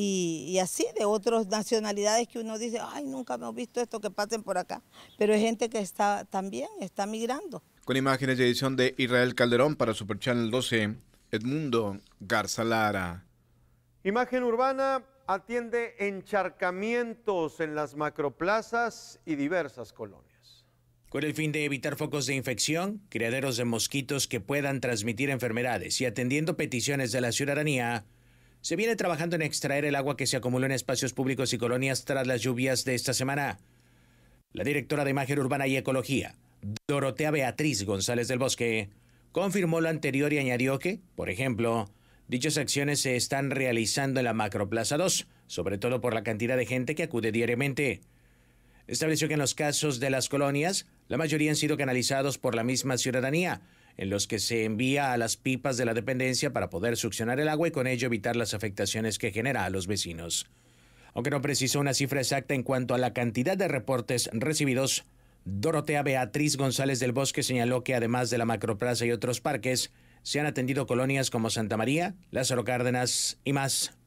y, así de otras nacionalidades que uno dice, ay, nunca hemos visto esto que pasen por acá. Pero hay gente que está también, está migrando.
Con imágenes de edición de Israel Calderón para Super Channel 12, Edmundo Garza Lara.
Imagen urbana atiende encharcamientos en las macroplazas y diversas colonias.
Con el fin de evitar focos de infección, criaderos de mosquitos que puedan transmitir enfermedades y atendiendo peticiones de la ciudadanía, se viene trabajando en extraer el agua que se acumuló en espacios públicos y colonias tras las lluvias de esta semana. La directora de Imagen Urbana y Ecología, Dorotea Beatriz González del Bosque, confirmó lo anterior y añadió que, por ejemplo, dichas acciones se están realizando en la Macroplaza 2, sobre todo por la cantidad de gente que acude diariamente. Estableció que en los casos de las colonias, la mayoría han sido canalizados por la misma ciudadanía, en los que se envía a las pipas de la dependencia para poder succionar el agua y con ello evitar las afectaciones que genera a los vecinos. Aunque no precisó una cifra exacta en cuanto a la cantidad de reportes recibidos, Dorotea Beatriz González del Bosque señaló que además de la Macroplaza y otros parques, se han atendido colonias como Santa María, Lázaro Cárdenas y más.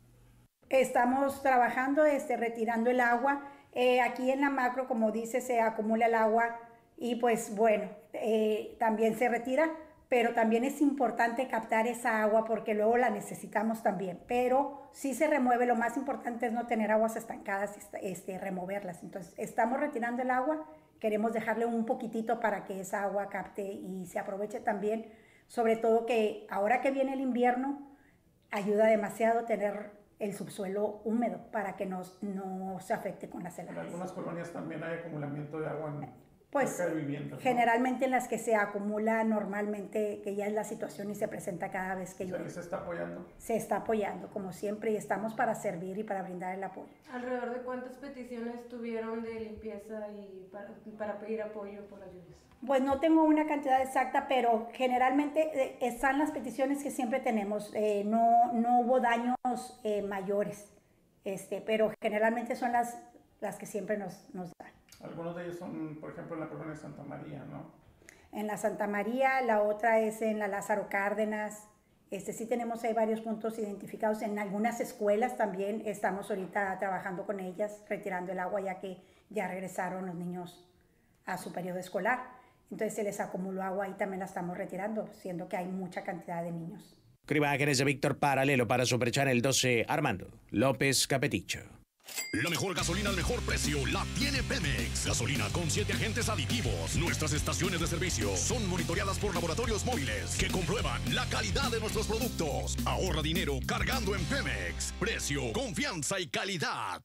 Estamos trabajando, este, retirando el agua. Eh, aquí en la macro, como dice, se acumula el agua y pues bueno, eh, también se retira, pero también es importante captar esa agua porque luego la necesitamos también. Pero si se remueve, lo más importante es no tener aguas estancadas, este, removerlas. Entonces, estamos retirando el agua, queremos dejarle un poquitito para que esa agua capte y se aproveche también, sobre todo que ahora que viene el invierno, ayuda demasiado tener el subsuelo húmedo para que no, no se afecte con las
En
heladas.
algunas colonias también hay acumulamiento de agua en
Pues generalmente en las que se acumula normalmente, que ya es la situación y se presenta cada vez que
O sea,
llueve.
¿Se está apoyando?
Se está apoyando como siempre y estamos para servir y para brindar el apoyo.
¿Alrededor de cuántas peticiones tuvieron de limpieza y para, para pedir apoyo por las lluvias?
Pues no tengo una cantidad exacta, pero generalmente eh, están las peticiones que siempre tenemos. Eh, no, no hubo daños eh, mayores, este, pero generalmente son las, las que siempre nos, nos dan.
Algunos de ellos son, por ejemplo, en la colonia Santa María, ¿no?
En la Santa María, la otra es en la Lázaro Cárdenas. Este, sí tenemos ahí varios puntos identificados. En algunas escuelas también estamos ahorita trabajando con ellas, retirando el agua ya que ya regresaron los niños a su periodo escolar. Entonces se les acumuló agua y también la estamos retirando, siendo que hay mucha cantidad de niños.
Con imágenes de Víctor Paralelo para Super Channel 12, Armando López Capeticho.
La mejor gasolina al mejor precio la tiene Pemex. Gasolina con siete agentes aditivos. Nuestras estaciones de servicio son monitoreadas por laboratorios móviles que comprueban la calidad de nuestros productos. Ahorra dinero cargando en Pemex. Precio, confianza y calidad.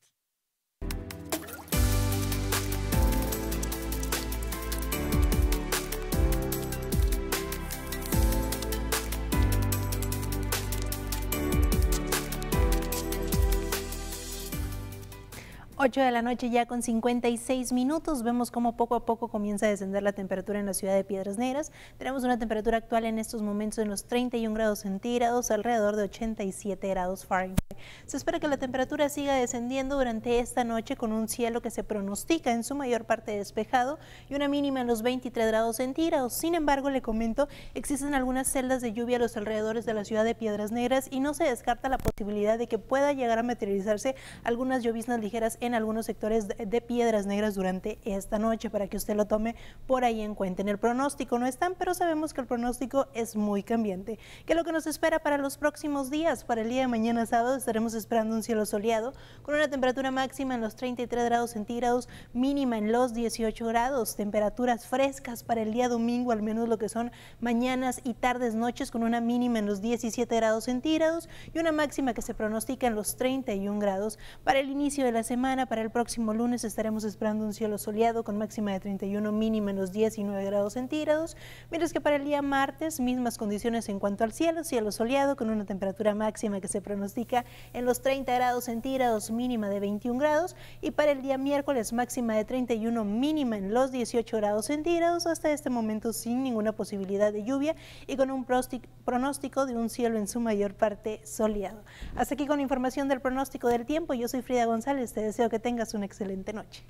Ocho de la noche ya con 56 minutos. Vemos cómo poco a poco comienza a descender la temperatura en la ciudad de Piedras Negras. Tenemos una temperatura actual en estos momentos en los 31 grados centígrados, alrededor de 87 grados Fahrenheit. Se espera que la temperatura siga descendiendo durante esta noche con un cielo que se pronostica en su mayor parte despejado y una mínima en los 23 grados centígrados. Sin embargo, le comento, existen algunas celdas de lluvia a los alrededores de la ciudad de Piedras Negras y no se descarta la posibilidad de que pueda llegar a materializarse algunas lloviznas ligeras algunos sectores de Piedras Negras durante esta noche para que usted lo tome por ahí en cuenta. En el pronóstico no están, pero sabemos que el pronóstico es muy cambiante. ¿Qué es lo que nos espera para los próximos días? Para el día de mañana sábado estaremos esperando un cielo soleado con una temperatura máxima en los 33 grados centígrados, mínima en los 18 grados, temperaturas frescas para el día domingo, al menos lo que son mañanas y tardes noches con una mínima en los 17 grados centígrados y una máxima que se pronostica en los 31 grados. Para el inicio de la semana, para el próximo lunes estaremos esperando un cielo soleado con máxima de 31, mínima en los 19 grados centígrados, mientras que para el día martes mismas condiciones en cuanto al cielo, cielo soleado con una temperatura máxima que se pronostica en los 30 grados centígrados, mínima de 21 grados, y para el día miércoles máxima de 31, mínima en los 18 grados centígrados, hasta este momento sin ninguna posibilidad de lluvia y con un pronóstico de un cielo en su mayor parte soleado. Hasta aquí con información del pronóstico del tiempo, yo soy Frida González, te que tengas una excelente noche.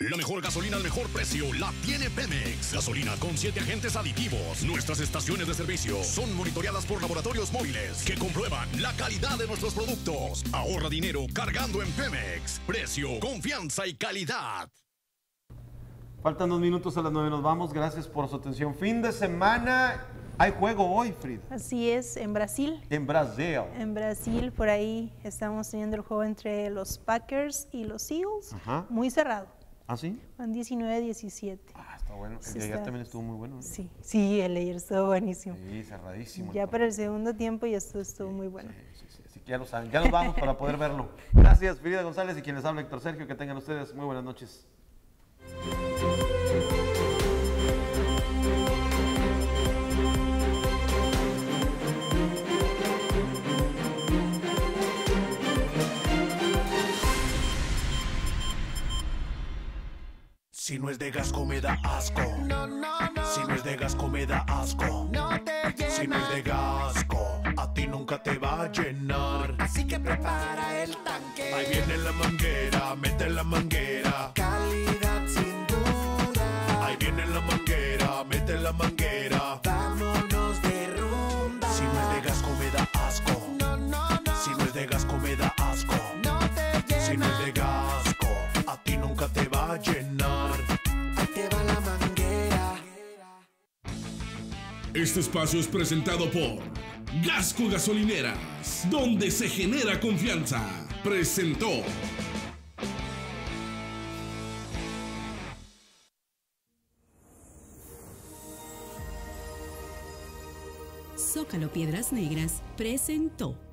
La mejor gasolina al mejor precio la tiene Pemex. Gasolina con siete agentes aditivos. Nuestras estaciones de servicio son monitoreadas por laboratorios móviles que comprueban la calidad de nuestros productos. Ahorra dinero cargando en Pemex. Precio, confianza y calidad.
Faltan dos minutos a las nueve, nos vamos. Gracias por su atención. Fin de semana. Hay juego hoy, Frida.
Así es, en Brasil.
En Brasil.
En Brasil, por ahí estamos teniendo el juego entre los Packers y los Eagles.
Ajá.
Muy cerrado.
¿Ah, sí?
Van 19-17.
Ah, está bueno.
Sí,
El de ayer
está-
también estuvo muy bueno. ¿no?
Sí, sí, el ayer estuvo buenísimo.
Sí, cerradísimo.
Ya para el segundo tiempo ya esto estuvo muy bueno.
Así que ya lo saben. Ya nos vamos para poder verlo. Gracias, Frida González y quien les habla Héctor Sergio. Que tengan ustedes muy buenas noches.
Si no es de gasco me da asco. No, no, no. Si no es de gasco me da asco. No te llena. Si no es de gasco, a ti nunca te va a llenar. Así que prepara el tanque. Ahí viene la manguera, mete la manguera. Calidad
Este espacio es presentado por
Gasco Gasolineras, donde se genera confianza. Presentó.
Zócalo Piedras Negras presentó.